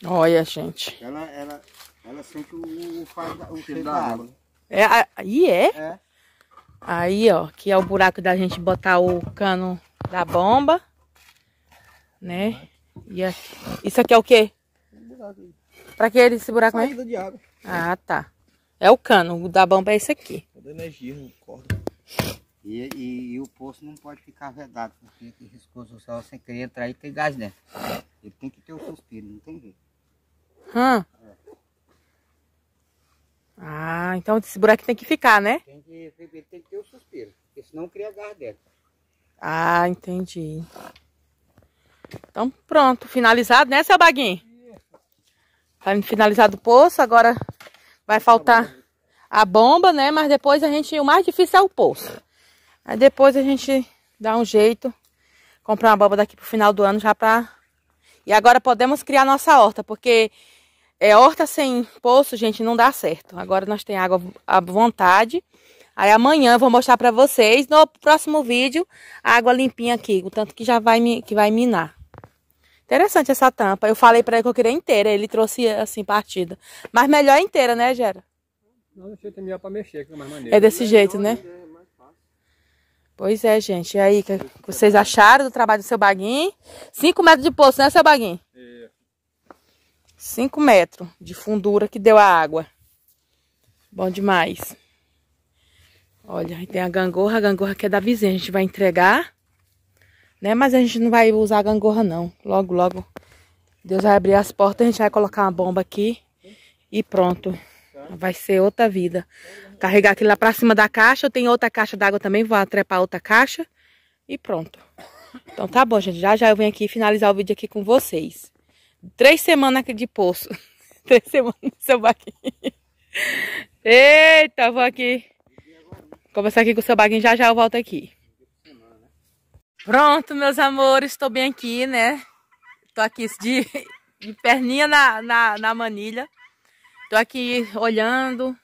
Olha, gente. Ela, ela, ela sente o, o, faz da- o Cheiro da da água. É, aí é? É. Aí, ó, que é o buraco da gente botar o cano da bomba, né? E aqui. Isso aqui é o quê? Pra que ele- esse buraco aí? Saída de água. Ah, tá. É o cano, o da bomba é esse aqui. Toda energia no corda. E, e, e o poço não pode ficar vedado, porque esse riscoso só sem querer entrar e tem gás dentro. Ele tem que ter o suspiro, não tem jeito. Hum. Ah, então esse buraco tem que ficar, né? Tem que, tem que ter o suspiro, porque senão cria gás dentro. Ah, entendi. Então pronto, finalizado, né, seu baguinho? Tá finalizado o poço, agora vai faltar a bomba, né? Mas depois a gente, o mais difícil é o poço. Aí depois a gente dá um jeito, comprar uma bomba daqui pro final do ano já pra... E agora podemos criar nossa horta, porque é horta sem poço, gente, não dá certo. Agora nós tem água à vontade. Aí amanhã eu vou mostrar pra vocês no próximo vídeo a água limpinha aqui, o tanto que já vai, que vai minar. Interessante essa tampa. Eu falei pra ele que eu queria inteira, ele trouxe assim partida. Mas melhor inteira, né, Gera? Não, deixa eu melhor pra mexer, que é mais maneiro. É desse jeito, né? Pois é, gente. E aí, que vocês acharam do trabalho do seu baguinho? 5 metros de poço, né, seu baguinho? É. 5 metros de fundura que deu a água. Bom demais. Olha, aí tem a gangorra. A gangorra que é da vizinha. A gente vai entregar. Né? Mas a gente não vai usar a gangorra, não. Logo, logo. Deus vai abrir as portas. A gente vai colocar uma bomba aqui. E pronto. Vai ser outra vida. Carregar aquilo lá pra cima da caixa. Eu tenho outra caixa d'água também. Vou trepar outra caixa. E pronto. Então tá bom, gente. Já já eu venho aqui finalizar o vídeo aqui com vocês. Três semanas de poço. Três semanas no seu baguinho. Eita, vou aqui. Conversar aqui com o seu baguinho. Já já eu volto aqui. Pronto, meus amores. Estou bem aqui, né? Tô aqui de, de perninha na, na, na manilha. Tô aqui olhando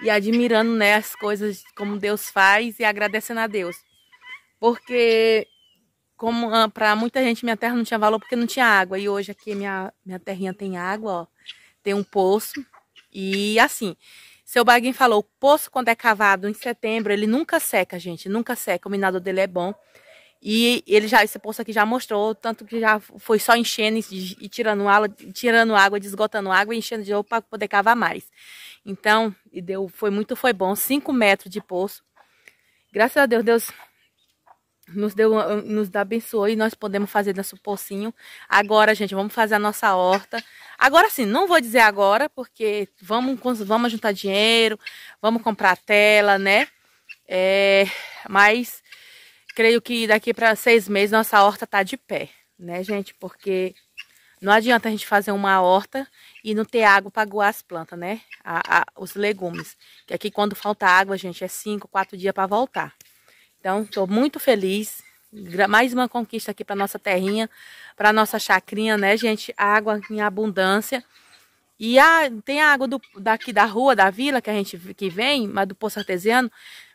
e admirando né, as coisas como Deus faz e agradecendo a Deus. Porque como ah, para muita gente minha terra não tinha valor porque não tinha água. E hoje aqui minha, minha terrinha tem água, ó. Tem um poço. E assim, seu Baguinho falou, o poço quando é cavado em setembro, ele nunca seca, gente. Nunca seca, o minado dele é bom. E ele já, esse poço aqui já mostrou, tanto que já foi só enchendo e, tirando água, tirando água, desgotando água e enchendo de novo para poder cavar mais. Então, e deu, foi muito, foi bom. 5 metros de poço. Graças a Deus, Deus nos deu, nos abençoou e nós podemos fazer nosso pocinho. Agora, gente, vamos fazer a nossa horta. Agora sim, não vou dizer agora, porque vamos, vamos juntar dinheiro, vamos comprar tela, né? É, mas creio que daqui para seis meses nossa horta tá de pé, né, gente? Porque não adianta a gente fazer uma horta e não ter água para aguar as plantas, né? A, a, os legumes. Que aqui quando falta água, gente, é cinco, quatro dias para voltar. Então, estou muito feliz. Mais uma conquista aqui para nossa terrinha, para nossa chacrinha, né, gente? Água em abundância. E a, tem a água do, daqui da rua, da vila, que a gente que vem, mas do poço artesiano,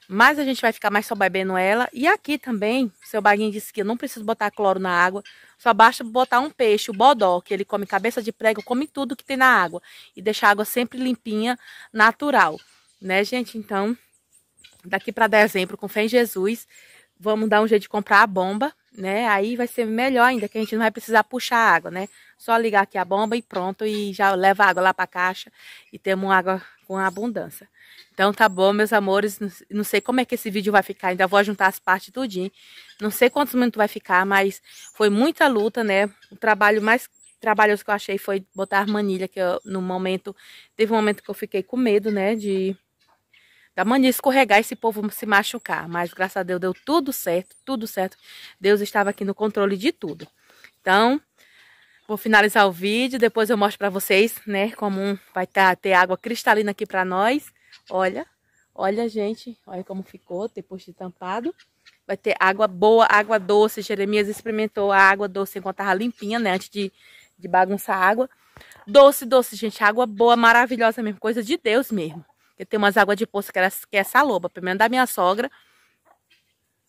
mas a gente vai ficar mais só bebendo ela. E aqui também, seu baguinho disse que eu não preciso botar cloro na água, só basta botar um peixe, o bodó, que ele come cabeça de prego, come tudo que tem na água. E deixar a água sempre limpinha, natural. Né, gente? Então, daqui para dezembro, com fé em Jesus, vamos dar um jeito de comprar a bomba, né? Aí vai ser melhor ainda, que a gente não vai precisar puxar a água, né? Só ligar aqui a bomba e pronto, e já leva a água lá para a caixa e temos água com abundância. Então tá bom, meus amores. Não sei como é que esse vídeo vai ficar. Ainda vou juntar as partes tudinho. Não sei quantos minutos vai ficar, mas foi muita luta, né? O trabalho mais trabalhoso que eu achei foi botar manilha, que eu, no momento... Teve um momento que eu fiquei com medo, né? De... Da manilha escorregar e esse povo se machucar. Mas graças a Deus deu tudo certo, tudo certo. Deus estava aqui no controle de tudo. Então, Vou finalizar o vídeo, depois eu mostro para vocês, né, como vai tá, ter água cristalina aqui para nós. Olha, olha, gente, olha como ficou depois de tampado. Vai ter água boa, água doce. Jeremias experimentou a água doce enquanto estava limpinha, né? Antes de, de bagunçar a água. Doce, doce, gente. Água boa, maravilhosa mesmo. Coisa de Deus mesmo. Porque tem umas águas de poço que, era, que é saloba. Pelo menos da minha sogra.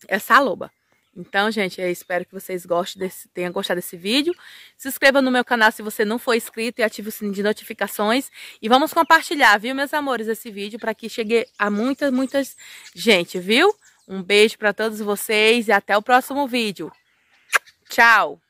É saloba. Então, gente, eu espero que vocês gostem desse, tenham gostado desse vídeo. Se inscreva no meu canal se você não for inscrito e ative o sininho de notificações. E vamos compartilhar, viu, meus amores, esse vídeo para que chegue a muitas, muitas gente, viu? Um beijo para todos vocês e até o próximo vídeo. Tchau!